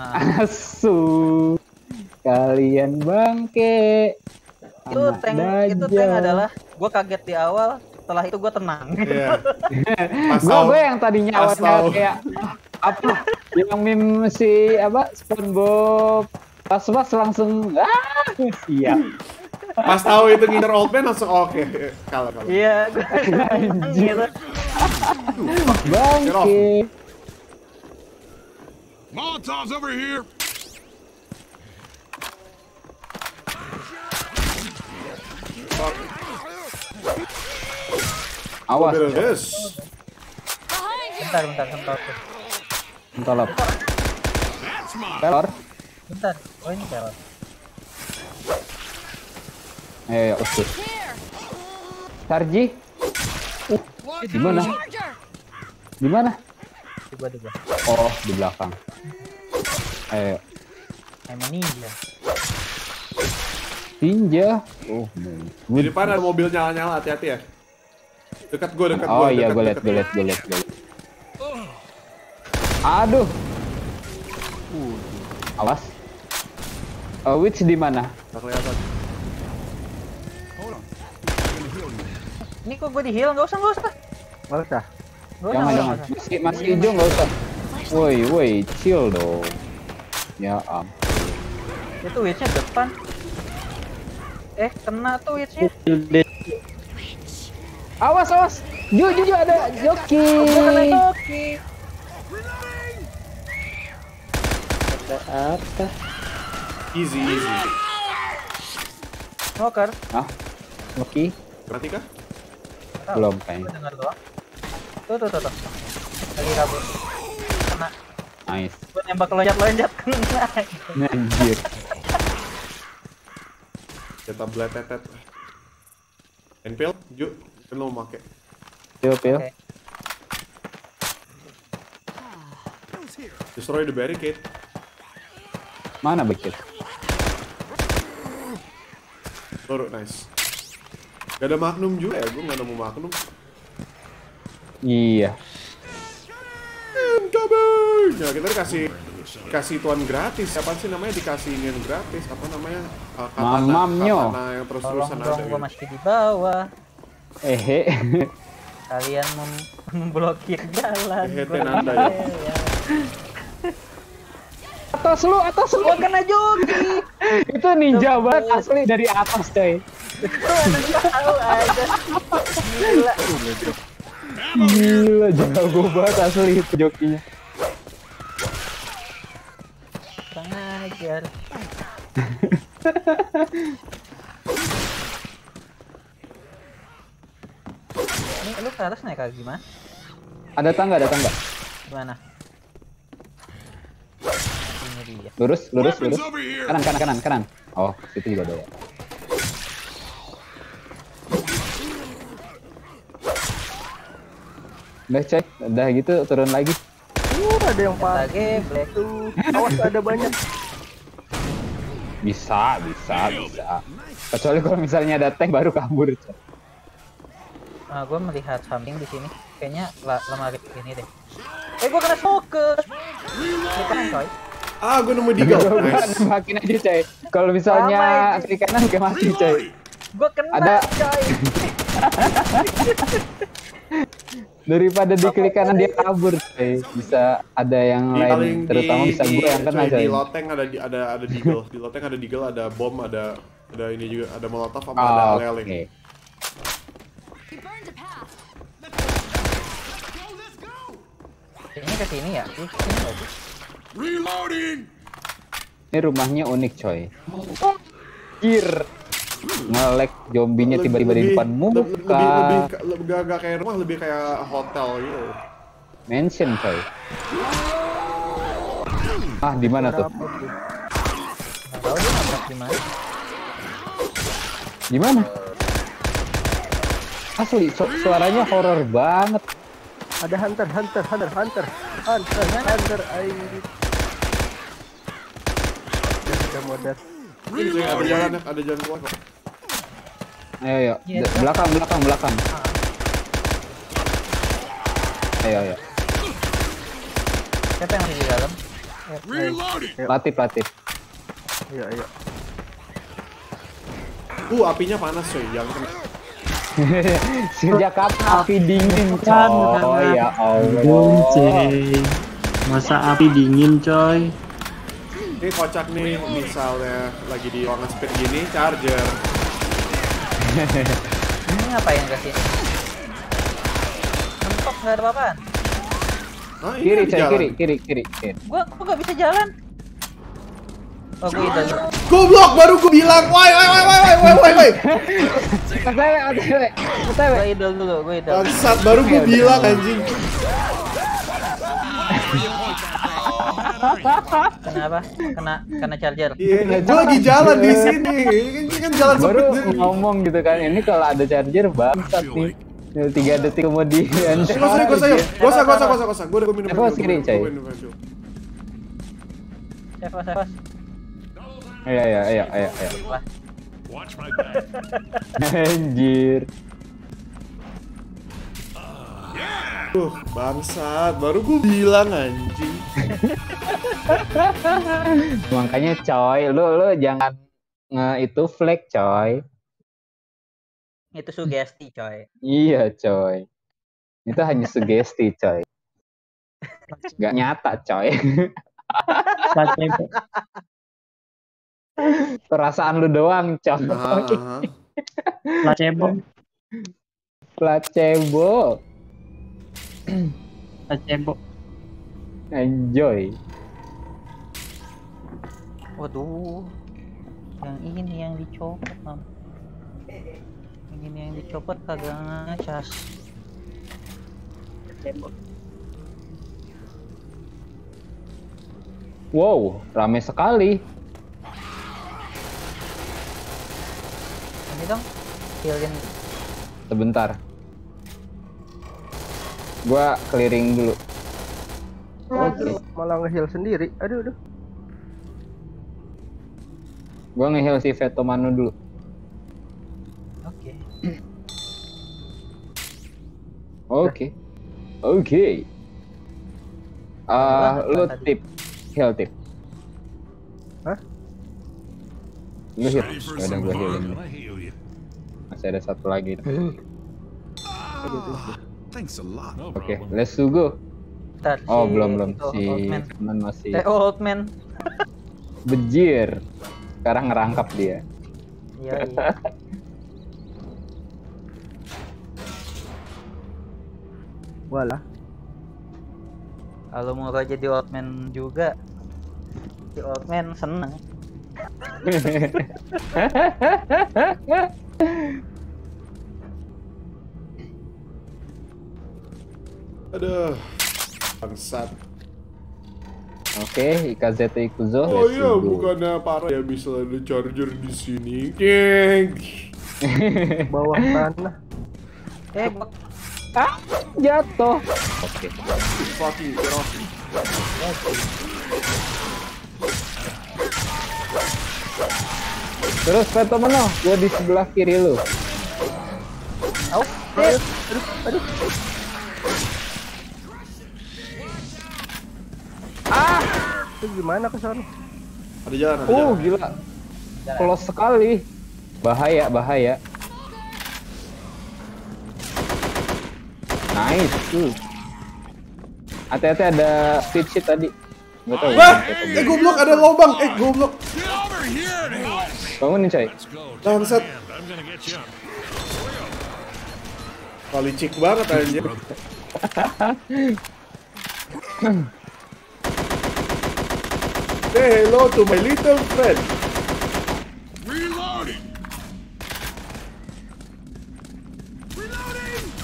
Asu. Kalian bangke. Itu tank, itu tank adalah gue kaget di awal, setelah itu gue tenang. Iya. Pas Gue gue yang tadinya awalnya kayak "Ah, apa yang meme si apa SpongeBob pas pas langsung ah siap Pas tahu itu ngincer old man langsung oke. Kalah, kalah. Iya, gue gitu. bangke Molotov's over here! Awas. This. Bentar, bentar, bentar. tolong pelor. Bentar, oh ini ayo ayo usus Sarji? Di mana? Di mana? Di gua. oh di belakang. Ayo Emang ninja. tinja oh Di depan ada mobil nyala-nyala, hati-hati ya. Dekat gua, dekat oh gua. iya dekat, gue liat gue liat gue liat gue liat aduh awas Uh, which di mana kelihatan. Ini kok gue di heal? Nggak usah, nggak usah. Nggak usah. Jangan jangan usah. masih masih hijau nggak usah woi woi chill dong ya am Itu witch-nya depan. Eh, kena tuh witch-nya. Awas awas ju ju ju ada joki. Ada apa? Easy, easy. Smoker. ah joki Mati kah? belum kayaknya. Tuh, tuh, tuh, tuh. Lagi kabur. Kena. nice Gue nembak loncat-loncat kena. anjir Kita bletetet. Enfield, Ju. Lo mau make. pil pil Oke. Destroy the barricade. mana bekit Turun, nice. Gak ada magnum juga ya, gue gak nemu magnum. iya Incoming! Ya kita dikasih kasih tuan gratis. Siapa sih namanya dikasih inian gratis? Apa namanya? Uh, Mamamnyo. katana yang Tolong terus-terusan ada gitu. masih di bawah. Ehe Kalian mem memblokir jalan. Gua tenanda ya. bawah. atas lu atas lu kena joki. itu ninja banget asli dari atas coy. Gila. gila jago banget asli itu jokinya Kurang ajar. Ini lu ke atas naik lagi gimana? ada tangga ada tangga Gimana? Ini dia. lurus lurus lurus kanan kanan kanan kanan oh itu juga ada ya udah cek udah gitu turun lagi Uh, ada yang pas. Lagi black. Tuh, awas ada banyak. bisa bisa bisa kecuali kalau misalnya ada tank baru kabur Cek. Nah, gue melihat something di sini. Kayaknya la lemari ini deh. Eh, gue kena smoker. Di kanan coy. Ah, gue nemu. Nice. Nembakin aja coy kalau misalnya kiri kanan kayak mati coy Gue kena Ada- coy. daripada di kiri kanan dia kabur coy bisa ada yang Di lain terutama di- bisa gue yang kena coy, Di loteng ada di ada ada Deagle. Di loteng ada Deagle, ada bom, ada Ada ini juga, ada molotov sama Oh, ada leling. Kayaknya ke sini ya? Ih, sini nggak sih? Reloading! Ini rumahnya unik coy. Anjir. Ngelek zombinya tiba-tiba di Lebih- depan lebih, lebih, muka. lebih, lebih gak, gak kayak rumah, lebih kayak hotel gitu. Mansion coy. Ah, di mana tuh? Tahu dia nabrak di mana. Di mana? Asli, su- suaranya horor banget. Ada hunter, hunter, hunter, hunter, hunter, hunter, aing. Ya, sudah ada jalan ya, ada jalan keluar. Ayo, ayo. Iya, D- belakang, belakang, belakang. Ayo, ayo. Siapa yang masih di dalam? Eh, Reloading! Latih, latih. Iya, iya. Uh, apinya panas cuy, jangan kena. Sejak kapan api dingin, coy? Ya Allah. Masa api dingin coy? Ini kocak nih, misalnya lagi di ruangan speed gini, charger. Ini ngapain ke sini? Mentok nggak ada apa-apaan. Ini Kiri, coy, kiri, kiri, kiri. kiri. Gua gua nggak bisa jalan. Gue idol. Goblok, baru gue bilang, woi, woi, woi, woi, woi, woi, woi. OTW, OTW, OTW. Gue idol dulu, gue idol. Bangsat, baru gue bilang anjing. Kenapa? Kena kena charger. Iya, gue lagi jalan di sini. Ini kan jalan Baru sempit. ngomong gitu kan, ini kalau ada charger bangsat nih. Tiga detik kemudian. Gak usah, gak usah. Gak usah, gak usah, gak usah. Gue udah minum. Kiri, minum, coy. gua minum, ayo. Wah, Watch my back. Anjir. Tuh, bangsat. Baru gue bilang anjing. Makanya coy, lu lu jangan nge itu flag coy. itu sugesti, coy. Iya coy. Itu hanya sugesti coy. Gak nyata coy. Placebo. Perasaan lu doang coy. Ah, ah. Placebo. Placebo. Placebo. Enjoy. Waduh. Yang ini yang dicopot, Mam. Yang ini yang dicopot kagak ngecas. Wow, rame sekali. Ini dong. Healin Sebentar. Gua clearing dulu. Aduh, malah nge-heal sendiri. Aduh, aduh. Gua nge-heal si Veto Manu dulu. Oke. Oke. Oke. Ah, Gua lu tadi. tip. Heal tip. Hah? Lu heal. Some gua healin. Masih ada satu lagi. Ah, thanks a lot. No Oke, problem. let's go. Ntar, Oh, si belum belum si old man. teman masih Eh, old man. bejir. Sekarang ngerangkap dia. Iya, iya. Walah. Kalau mau jadi old man juga, si old man seneng. Aduh. Bangsat. Oke, Ikazeto Ikuzo. Oh let's iya, go. bukannya parah ya bisa ada charger di sini. Deng. Bawah tanah. Eh, Ah, jatuh. Oke. Fucking get off. Terus Veto Mano, gua di sebelah kiri lu. Au, Aduh, aduh. Ah, itu gimana ke sana? Ada jalan, ada Uh, jalan. gila. Close sekali. Bahaya, bahaya. Nice, tuh. Hati-hati ada sheet tadi. Gak tahu. Wah, eh goblok ada lubang, eh goblok. Bangunin coy. Bangsat. Palicik banget anjir. Say hello to my little friend. Reloading!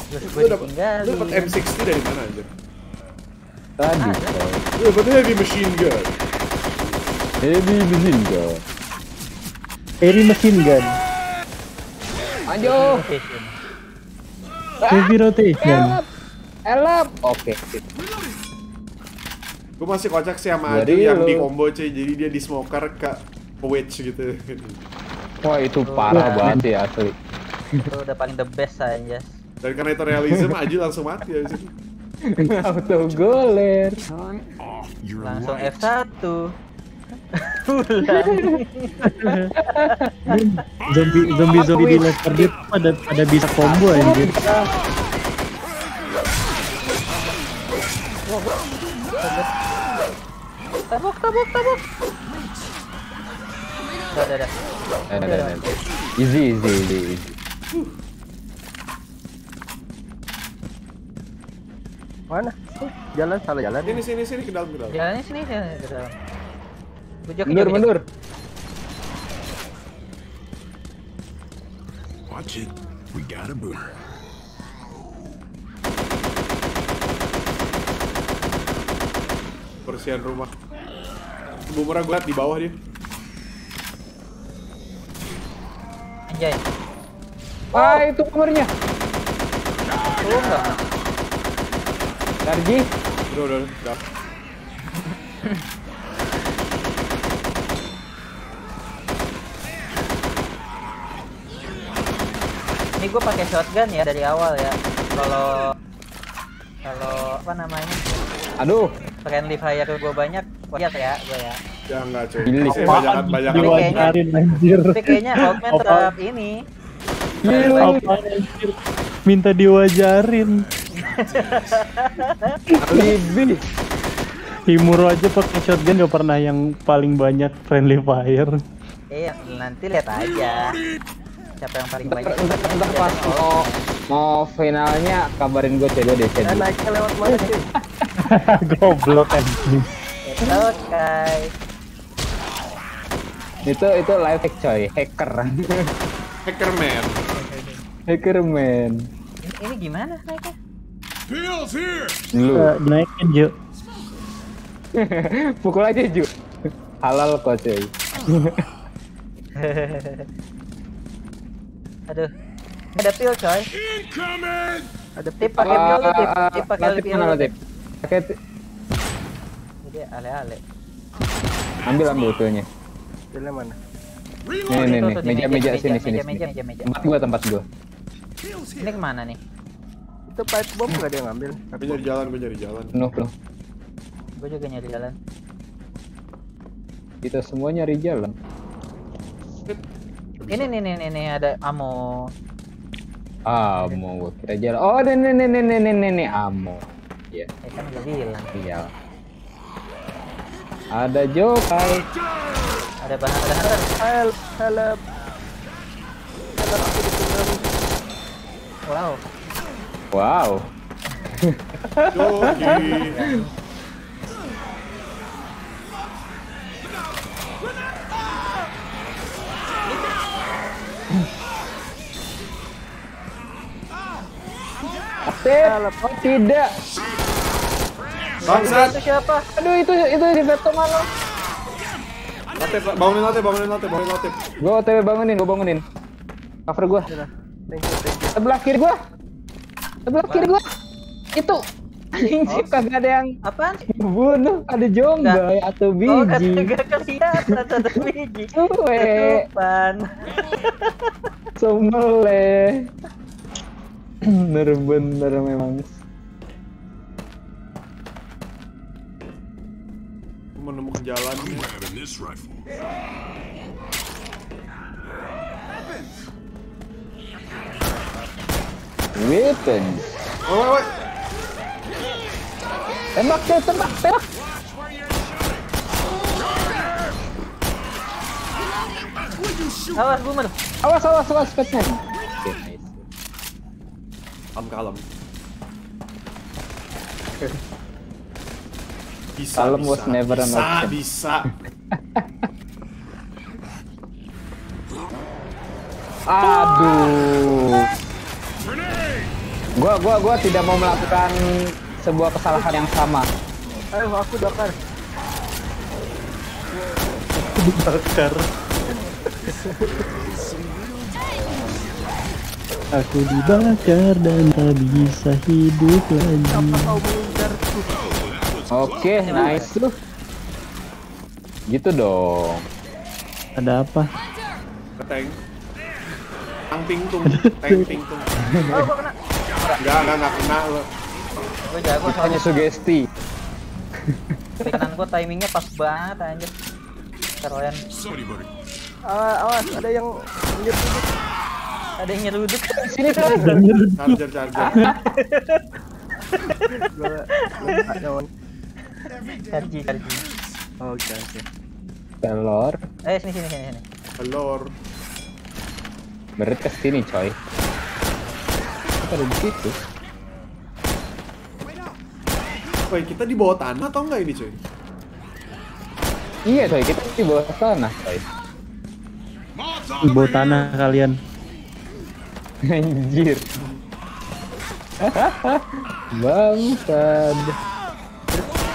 Terus Lu dapat dapat M60 dari mana anjir? Tadi Ah, coy. Lu dapat heavy machine gun. Heavy machine gun. Heavy machine gun. Anjo. Heavy rotation. Elap. Oke. Gue masih kocak sih sama Aju Dari yang di combo cuy. Jadi dia di smoker ke wedge gitu. Wah itu parah banget ya asli. Itu udah paling the best aja. Dan karena itu realism Aju langsung mati ya sih. Auto goler. Off your Langsung right. F1. Pulang. Zombie zombie zombie di Left 4 Dead tuh pada pada bisa combo anjir. Tabuk, tabuk, tabuk. Udah, udah, udah. Eh, eh, eh, eh. Easy easy easy. easy. Mana? Eh, Jalan salah jalan. Sini sini sini ke dalam ke dalam. Jalannya sini, sini, ke dalam. Bujok, Mundur bujok, mundur. Watch it. We got a boomer. Bersihan rumah. Bumerang gue liat di bawah dia. Anjay. Ah itu kamarnya. Tuh enggak. Darji. Udah udah udah. gue pakai shotgun ya dari awal ya. Kalau kalau apa namanya Aduh. friendly fire gue banyak, lihat ya gue ya. Ya enggak cuy. Masih banyak banyak kayaknya- anjir. Tapi kayaknya Hawkman ini. Minta diwajarin. Alibi. Himuro aja pakai shotgun gak pernah yang paling banyak friendly fire. Iya, nanti lihat aja. Siapa yang paling banyak? Ntar, ntar, ntar pas mau mau finalnya kabarin gue C2 deh Dan C2. naiknya lewat mana sih? Goblok anjing. Oke. Itu itu live hack coy, hacker. Hacker man. hacker man. Ini, ini gimana naiknya? Pills here! Lu Eh, Dinaikin Jo. pukul aja Ju. Halal kok coy. Aduh. Ada pil coy. Incoming! Ada tip pakai pil tuh, tip, tip pakai pil. mana Latif? Pakai Jadi ale-ale. ambil ambil pilnya. Jalan mana? Nih nih nih, meja meja sini meja, sini meja, meja, meja. Tempat gua tempat gua. Ini ke mana nih? Itu pipe bomb nggak ada yang ngambil? Tapi nyari jalan, gue nyari jalan. Penuh penuh. Gue juga nyari jalan. Kita semua nyari jalan. Ini nih nih nih, nih ada ammo. Ah, mau gua kira jalan. Oh, nih nih nih nih nih nih nih, nih amo. Iya, Ya kan udah bilang. iya. Ada Jokai. Ada bahan ada hunter. Help, help. Wow. Wow. Jogi. Sip. Oh, tidak. Bangsat. Itu siapa? Aduh, itu itu di veto mana? Latif, bangunin latif, bangunin latif, bangunin latif. Gua OTW bangunin, gua bangunin. Cover gua. Thank you, thank you. Sebelah kiri gua. Sebelah kiri gua. Itu. Anjing kagak ada yang Apaan? bunuh, ada jonggai atau Oh, kata biji. gak kelihatan satu biji. Cuek. Ketupan. Somele. Bener-bener memang. Menemukan rifle. Weapons. Oh, wait, wait. Tembak, tembak, tembak, tembak. Awas boomer. Awas, awas, awas, Batman. Oke, nice. Kalem kalem. Bisa, Kalem bisa, was never an bisa, option. bisa. Aduh. Gua gua gua tidak mau melakukan sebuah kesalahan yang sama. Ayo aku bakar. Dibakar. Aku dibakar dan tak bisa hidup lagi. Oke, nice tuh. Gitu dong. Ada apa? Tank. Tang pingtung, tank pingtung. Oh gua kena. Enggak, enggak, enggak kena lo. Gua jago soalnya. sugesti. Kiri kanan gua timingnya pas banget anjir. Keren. Better. Awas, awas, ada yang nyeruduk. Ada yang nyeruduk. Sini kan. Charger, charger. Chargi, chargi. Oke, oke. Telur. Eh sini sini sini sini. Telur. Berit ke sini, coy. Apa ada di situ? Woi, kita di bawah tanah atau enggak ini, cuy? Iya, coy. Kita di bawah tanah, coy. Di bawah tanah kalian. Anjir. Bangsat.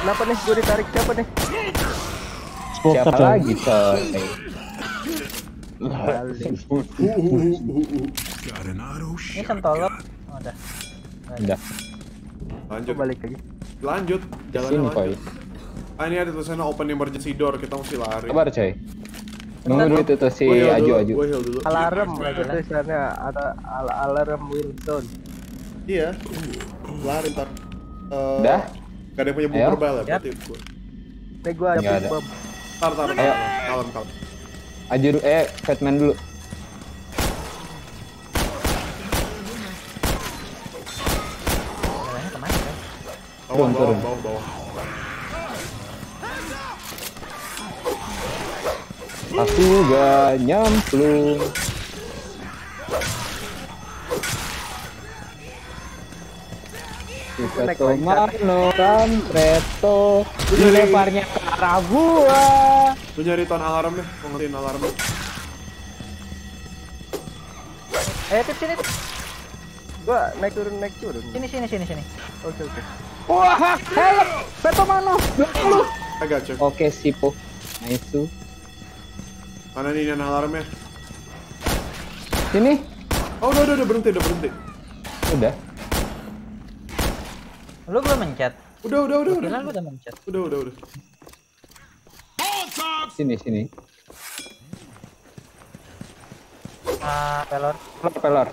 Kenapa nih gue ditarik siapa nih? Spoker Siapa coy. lagi, coy? Ini sentolop. Oh, udah. Udah. Lanjut, balik lagi. lanjut. Coy. lanjut. Ah, ini ada tulisannya open emergency door, kita mesti lari. Sabar, coy. Nunggu dulu itu tuh si Aju Aju. Alarm itu tulisannya ada al alarm Wilson. Iya. Lari ntar. Eh, Udah? Gak ada yang punya boomer bell ya, berarti. Nih gua ada bomb. Tar, tar, tar. Ayo. Kalem, kalem. Aju eh Fatman dulu. Bawah, Turun, bawah, turun. bawah, bawah. Aku gak nyamplung. Kita Naik tomano kampreto dileparnya ke arah gua. Lu nyari ton alarmnya, mau ngertiin alarmnya. Eh, tip sini. Tip. Gua naik turun naik turun. Sini sini sini sini. Oke oke. Wah, help! Petomano, 20. Agak cek. Oke, Sipo. Nice. Mana nih yang alarmnya? Sini. Oh, udah, udah, udah berhenti, udah berhenti. Udah. Lu belum mencet. Udah, udah, udah, udah. Lu udah mencet. Udah, udah, udah. Sini, sini. Ah, pelor. Pelor, pelor.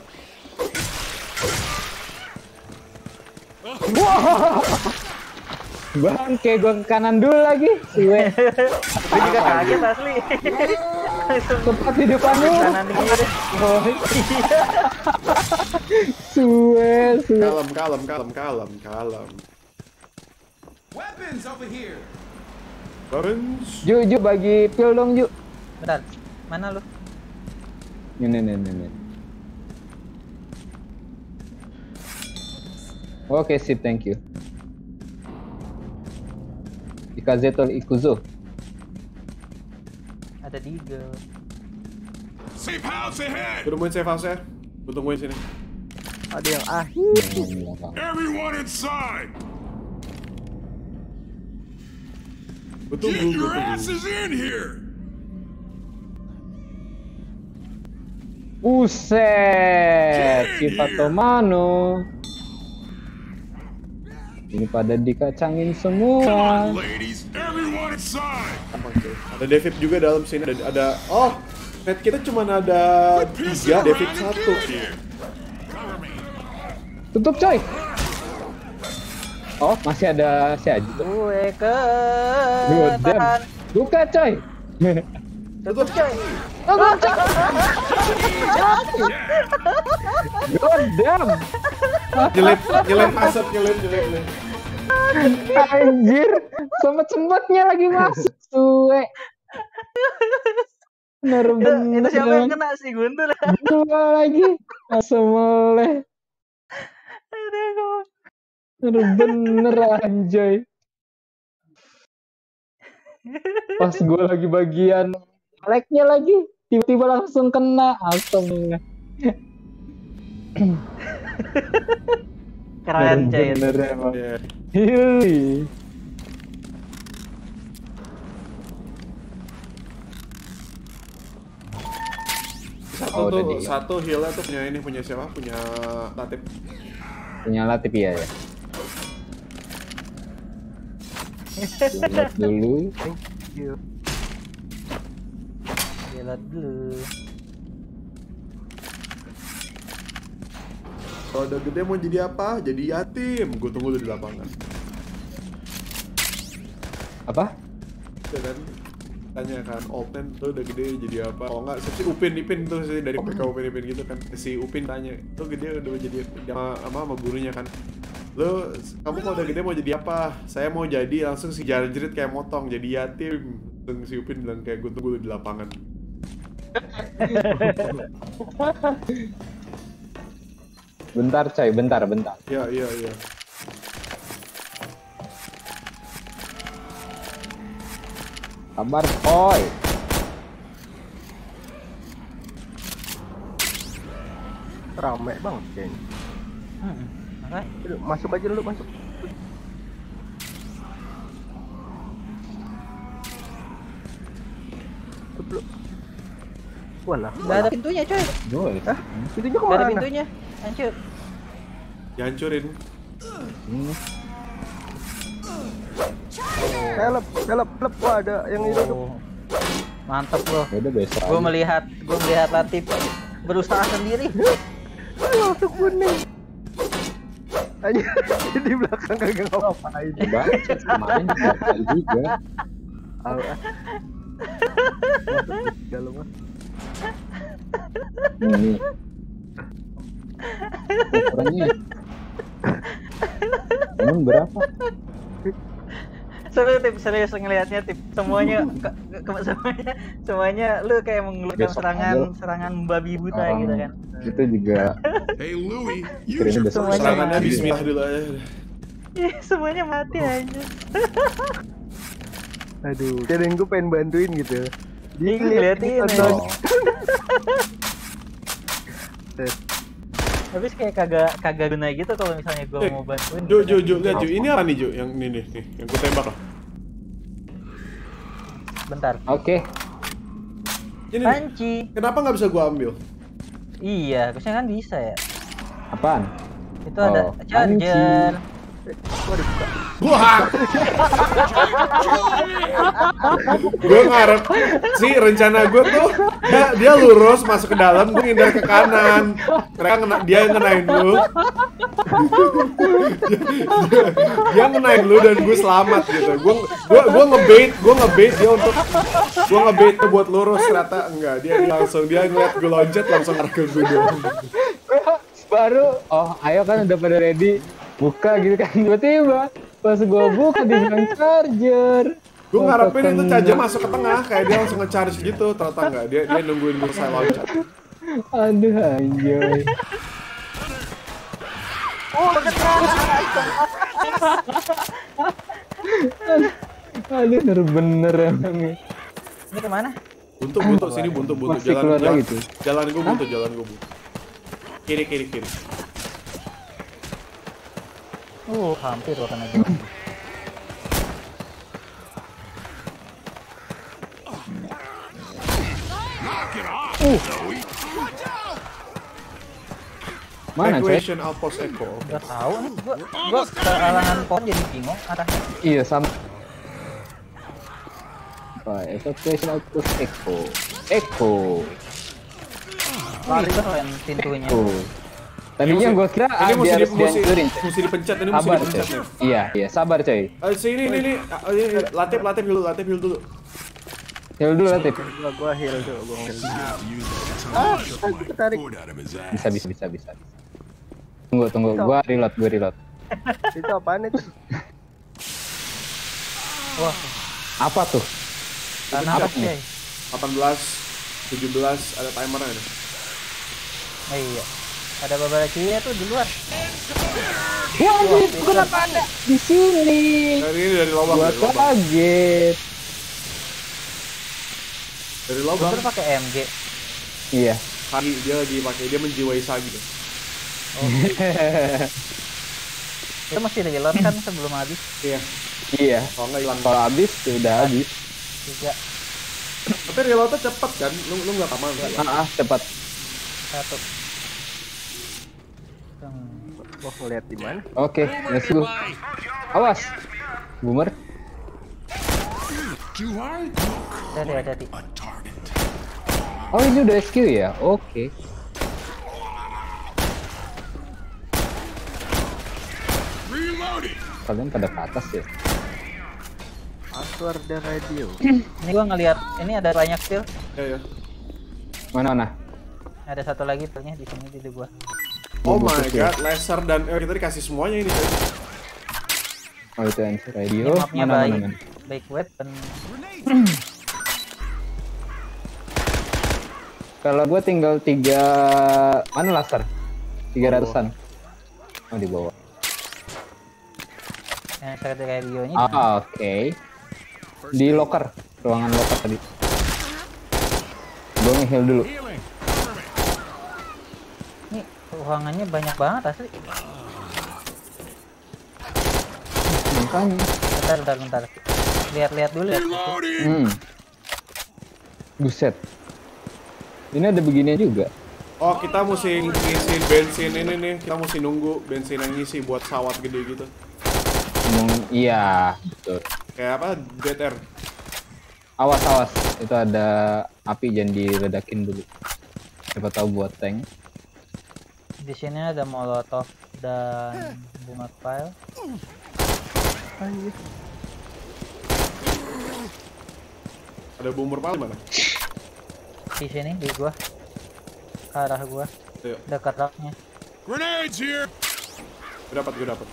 Bangke, gua ke kanan dulu lagi. Suwe. Gue juga kaget asli. Tepat di depan lu. Kanan kiri. Suwe, suwe. Kalem, kalem, kalem, kalem, kalem. Weapons over here! Orange. Ju, Ju, bagi pil dong, Ju. Bentar. Mana lu? Ini, ini, ini, ini. Oke, sip, thank you. Ikazeto ikuzo. Ada Deagle. Safe house ahead! Gue nemuin safe house ya. Gue tungguin sini. Ada yang ah. Everyone inside! Gue tunggu, Get gue your tunggu. asses in here! Buset, sifat Tomano. Ini pada dikacangin semua. Ada David juga dalam sini. Ada, ada oh, net kita cuma ada tiga, David satu. Tutup coy. Oh, masih ada si Aji. Gue ke. Buka coy. Tutup coy. God damn. Nyelip, nyelip asap, nyelip, nyelip, nyelip. Anjir. Sempat-sempatnya lagi masuk. Suwe. Bener Itu, itu siapa yang kena sih Guntur? Dua lagi. Langsung. Aduh, Bener bener anjay. Pas gue lagi bagian like-nya lagi, tiba-tiba langsung kena. Langsung keren coy. bener emang. Ya. Hili. Satu Oh, tuh, satu healnya tuh punya ini punya siapa? Punya Latif. Punya Latif ya ya. Lihat dulu. Gila dulu. Kalau udah gede mau jadi apa? Jadi yatim. Gue tunggu lu di lapangan. Apa? Ya kan? Tanya kan, Open tuh udah gede jadi apa? Kalau nggak, si Upin Ipin tuh sih dari PK Upin Ipin gitu kan. Si Upin tanya, tuh gede udah jadi sama, sama, sama gurunya kan. Lo, kamu kalau udah gede mau jadi apa? Saya mau jadi langsung si Jarjerit kayak motong jadi yatim. Langsung si Upin bilang kayak gue tunggu lu di lapangan. Bentar coy, bentar, bentar. Ya, iya, iya. Kabar coy. Rame banget kayaknya. Hmm. Aduh, Masuk aja dulu, masuk. Walah, Gak ada pintunya coy. Joy. Hah? Itunya Gak ada ke mana? pintunya. Hancur. Dihancurin. Ini Help, help, help. Wah, ada yang itu. Oh. Mantap bro. ya udah besok. Gue aja. melihat, gue melihat Latif berusaha sendiri. Ayo, masuk kuning. Aja di belakang kagak ngapain. Baca kemarin juga ah. Dalam ah. Ini. Ukurannya. Emang berapa? Seru tip, serius ngelihatnya tip. Semuanya, ke, ke- semuanya, semuanya lu kayak mengeluarkan serangan, aja. serangan babi buta gitu kan. Itu juga Hey, besok first Serangannya mati. bismillah dulu aja. Ih, semuanya mati aja. Aduh, kirain gue pengen bantuin gitu. Ngeliatin nonton. ya. oh, Tapi kayak kagak kagak guna gitu kalau misalnya gue Eh, mau bantuin. Ju, gitu Ju, kan. Ju, lihat Ju. Ini apa nih Ju? Yang ini nih, nih. yang gue tembak loh. Bentar. Oke. Ini nih. Panci. Kenapa nggak bisa gue ambil? Iya, harusnya kan bisa ya. Apaan? Itu ada Oh, charger. Wah. gue ngarep sih rencana gue tuh dia, dia lurus masuk ke dalam, gue ngindar ke kanan. Mereka ngena, dia yang ngenain lu. dia, dia lu dan gue selamat gitu. Gue gue gue ngebait, gue ngebait dia untuk gue ngebait buat lurus ternyata enggak. Dia, langsung dia ngeliat gue loncat langsung arah ke gue doang. Baru, oh ayo kan udah pada ready. Buka gitu kan. Tiba-tiba pas gua buka dibilang charger. Gue ngarepin itu charger masuk ke tengah kayak dia langsung nge-charge gitu, ternyata enggak. Dia dia nungguin gue saya loncat. Aduh anjoy. Aduh bener-bener emang nih. Ini ke mana? Buntu buntu sini buntu buntu Masih jalan keluar jalan, lagi tuh. jalan gue buntu jalan gue buntu. Kiri kiri kiri. Uh, hampir gua kena juga. Mana coy? Equation outpost echo. Gak tahu nih, gua gua kealangan pohon jadi bingung arahnya. Iya sama. Apa? Evacuation outpost Echo. Echo. Lari tuh yang pintunya. Echo. Tadinya gua kira Ini ah, mesti, harus mesti, mesti dipencet ini mesti Sabar dipencet coy. nih. Iya, iya sabar coy. Eh, sini ini ini Ah, ini, ini. latip latip dulu latip heal dulu. Heal dulu Latif. Gua gua heal dulu, gua heal. Ass. Bisa bisa bisa bisa. Tunggu tunggu, gua reload, gua reload. Itu apaan itu? Wah, Apa tuh? tanah apa sih? 18 17 ada timernya nih. Oh iya. Ada beberapa ciri tuh di luar. Ya anjir, gua kenapa ada di sini? Dari ini dari lubang, Gua kaget. Dari Gua lubang. tuh pakai MG. Iya. Sagi dia lagi pakai dia menjiwai Sagi tuh. Itu mesti reload kan sebelum habis. Iya. iya. Kalau nggak hilang. Kalau habis sudah habis. Tiga, Tapi reloadnya cepet kan? Lu lu nggak lama nggak? Ah, ah, cepat. satu. Wah, ngeliat di mana? Oke, let's go. Awas. Boomer. Hati hati. Oh, ini udah SQ ya? Oke. Reloading. Kalian pada ke atas ya? Password dan radio. Ini gua ngelihat ini ada banyak kill. Ya ya. Mana mana? Ada satu lagi killnya di sini di gua. Oh my ya. god, laser dan eh, kita dikasih semuanya ini. Oh itu Ini radio. mapnya Mana mana baik. mana? Baik weapon. Kalau gue tinggal tiga mana laser? Tiga ratusan. Oh di bawah. Yang saya radionya. Ah oke. Di locker, ruangan locker tadi. Gue nge-heal dulu. Healing. Ini ruangannya banyak banget asli. Makanya. Bentar, bentar, bentar. Lihat-lihat dulu ya. Hmm. Buset. Ini ada beginian juga. Oh kita mesti ngisi bensin ini nih. Kita mesti nunggu bensin yang ngisi buat sawat gede gitu. Ngomong, iya, betul. Kayak apa? BTR. Awas awas, itu ada api jangan diledakin dulu. Siapa tahu buat tank. Di sini ada molotov dan bunga file. Ada boomer paling mana? Di sini di gua. Ke arah gua. Ayo, Dekat raknya. Grenades here. gue dapat, gue dapat.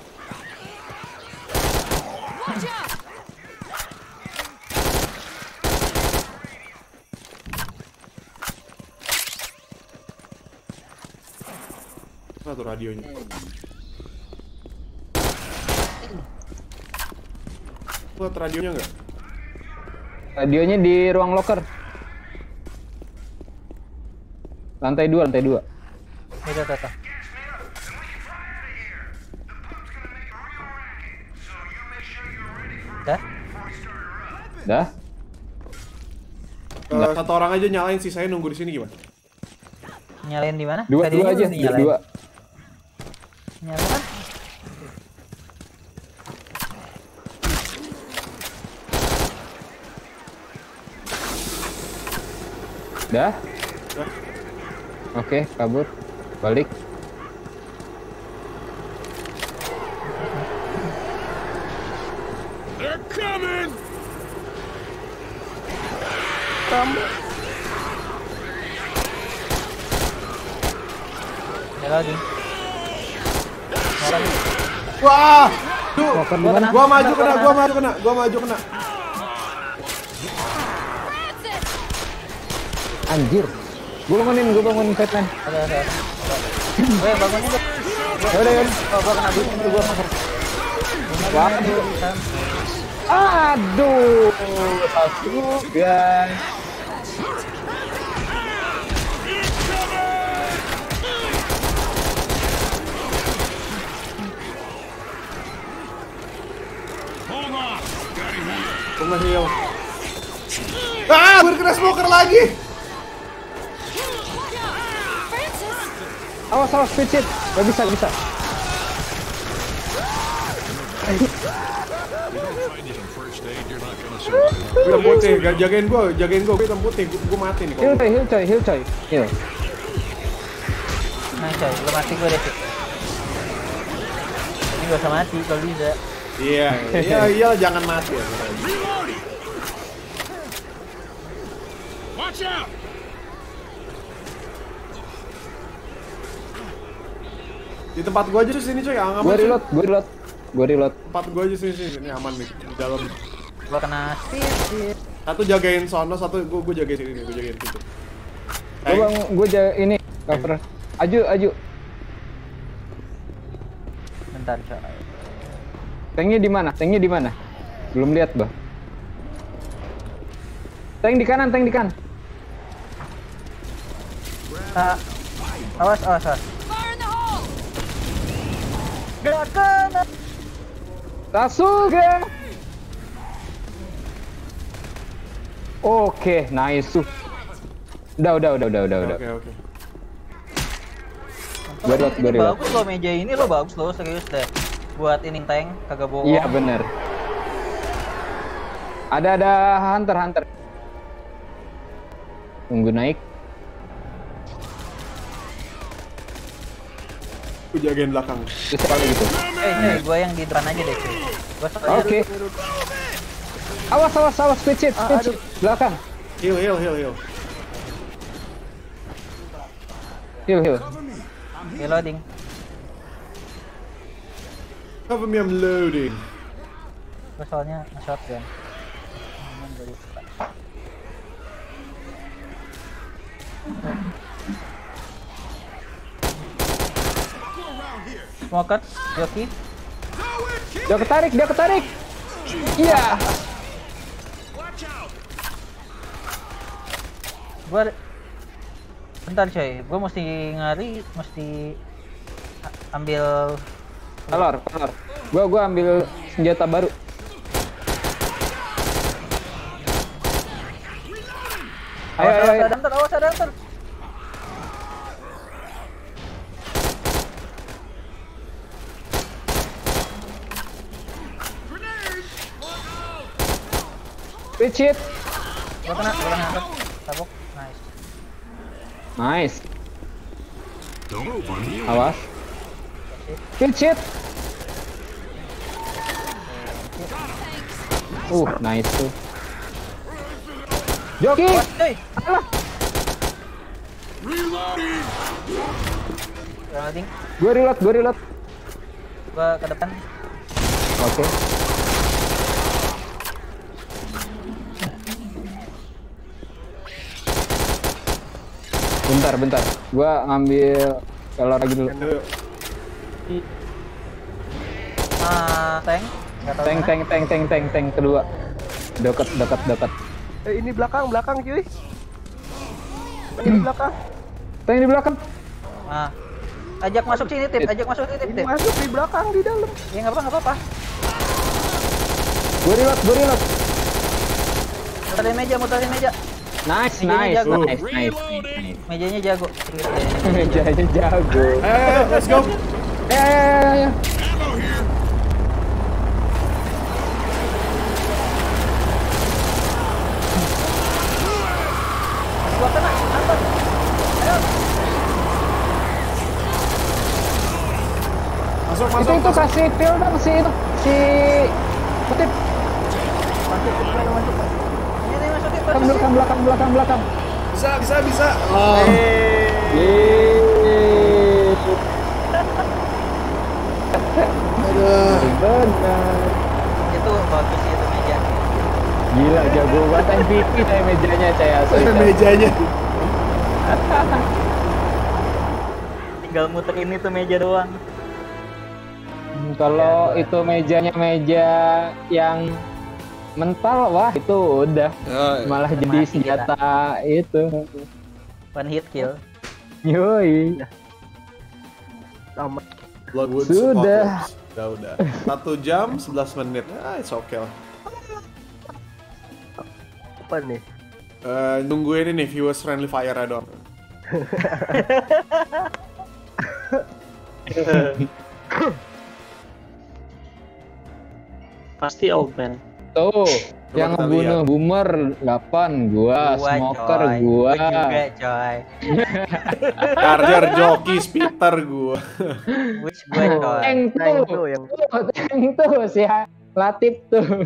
Satu radionya. Buat radionya nggak? Radionya di ruang locker. Lantai dua, lantai dua. Tuh, tuh. Dah? Dah? Eh, satu orang aja nyalain sih, saya nunggu di sini gimana? Nyalain di mana? Dua, Radionya dua aja, dua, Nyalain. Dah? Oke, kabur. Balik. They're coming. Ya lagi. Nyalain. Wah! Locker di mana? gua maju kena, gua maju kena, gua maju kena. Anjir. Gue bangunin, gue bangunin Batman. Ada, ada. ada. Weh, bangunin. Yaudah, yaudah. Oh, gua kena tuh gua masuk. Waduh. Aduh. Masuk, guys. Heal. Ah, berkena smoker lagi. Awas, awas, picit. Gak bisa, gak bisa. Find you some first aid. You're not gonna survive. Hitam putih, ga- jagain gua, jagain gua, gua hitam putih, gua, gua mati nih Heal kalau. coy, heal coy, heal coy. Heal. Nah, coy, lu mati gua deh. Ini gak usah mati kalau bisa. Iya, iya, iya, jangan mati ya. Tempat gua aja sini coy, aman. Coy. reload, gue reload. Gue reload. Tempat gua aja sini, sini, ini aman nih, di dalam. Gua kena sip, sip. Satu jagain sono, satu gua, gua jagain sini gua jagain situ. Tank. bang, gue jaga ini cover. Aju, aju. Bentar, coy. Tanknya di mana? Tanknya di mana? Belum lihat, bah. Tank di kanan, tank di kanan. Ah, awas, awas, awas. Gak kena. Sasuke. Oke, nice. Udah, udah, udah, udah, udah, udah. Oke, oke. Gua reload. bagus loh meja ini lo bagus loh serius deh. Buat ini tank kagak bohong. Iya, bener. Ada ada hunter hunter. Tunggu naik. Gue jagain belakang. Terus kali gitu. Eh, cuy, gua yang di depan aja deh, cuy. Oke. Awas awas awas switch it, switch it. Belakang. Heal, heal, heal, heal. Heal heal. reloading. Cover me, I'm loading. Gua soalnya shotgun. Aman, gua Smoker, joki. Dia ketarik, dia ketarik. Iya. Gua Bentar coy, gua mesti ngari, mesti ambil Kolor, kolor. Gua gua ambil senjata baru. Ayo, ayo, ayo. awas, ada. Switch it. Gua kena, gua kena. Tabuk, nice. Nice. Awas. Switch it. Uh, nice tuh. Joki. Cuy. Reloading! Reloading. Gue reload, gue reload. Gua ke depan. Oke. Bentar, bentar. Gua ngambil kalau lagi dulu. Ah, tank. Tank, tank, tank, tank, tank, tank kedua. Dekat, dekat, dekat. Eh, ini belakang, belakang cuy. Ini belakang. Tank di belakang. Ah. Ajak masuk sini, Tip. Ajak masuk sini, Tip. Ini masuk di belakang di dalam. Ya nggak apa, nggak apa-apa. Gue reload, gue reload. Muterin meja, muterin meja. Nice, nice, jago. nice, nice, nice. Mejanya jago. Mejanya jago. Ayo, let's go. Eh, hunter. Masuk, Itu itu kasih pil dong si itu si kutip Masuk, masuk. Masuk. Belakang belakang belakang belakang belakang. Bisa, bisa, bisa. Oh. Yeay. Benar. Itu bagus sih itu meja. Gila jago banget MVP kayak mejanya saya asli. Mejanya. Tinggal muterin itu meja doang. Kalau itu mejanya meja yang mental wah itu udah malah jadi Mati senjata itu. One hit kill. Yoi. Sama. Bloodwood Sudah. Apocalypse. Udah, udah. Satu jam, 11 menit. Ah, it's okay lah. Apa nih? Eh, nungguin ini viewers friendly fire dong. Pasti old man. Tuh, yang kita ngebunuh boomer 8 gua, smoker coy. gua. juga coy. Charger, joki, speeder gua. Which gue coy. Tank Tank tuh, tuh yang tuh, tank tuh si Latif tuh.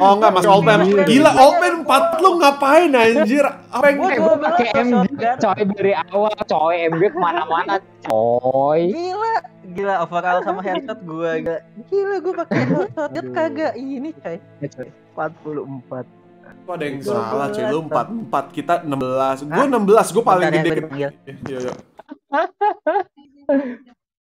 Oh enggak, masih old man. Gila, old man 4 lu ngapain anjir? Apa yang bilang pakai MG coy dari awal coy MG ke mana-mana coy. Gila, gila overall sama headshot gue gila. Gila gue pakai shotgun kagak ini coy. 44. Kok ada yang salah cuy, lu 44, kita 16 Gue 16, gue paling ya, gede gue dipanggil. Iya, iya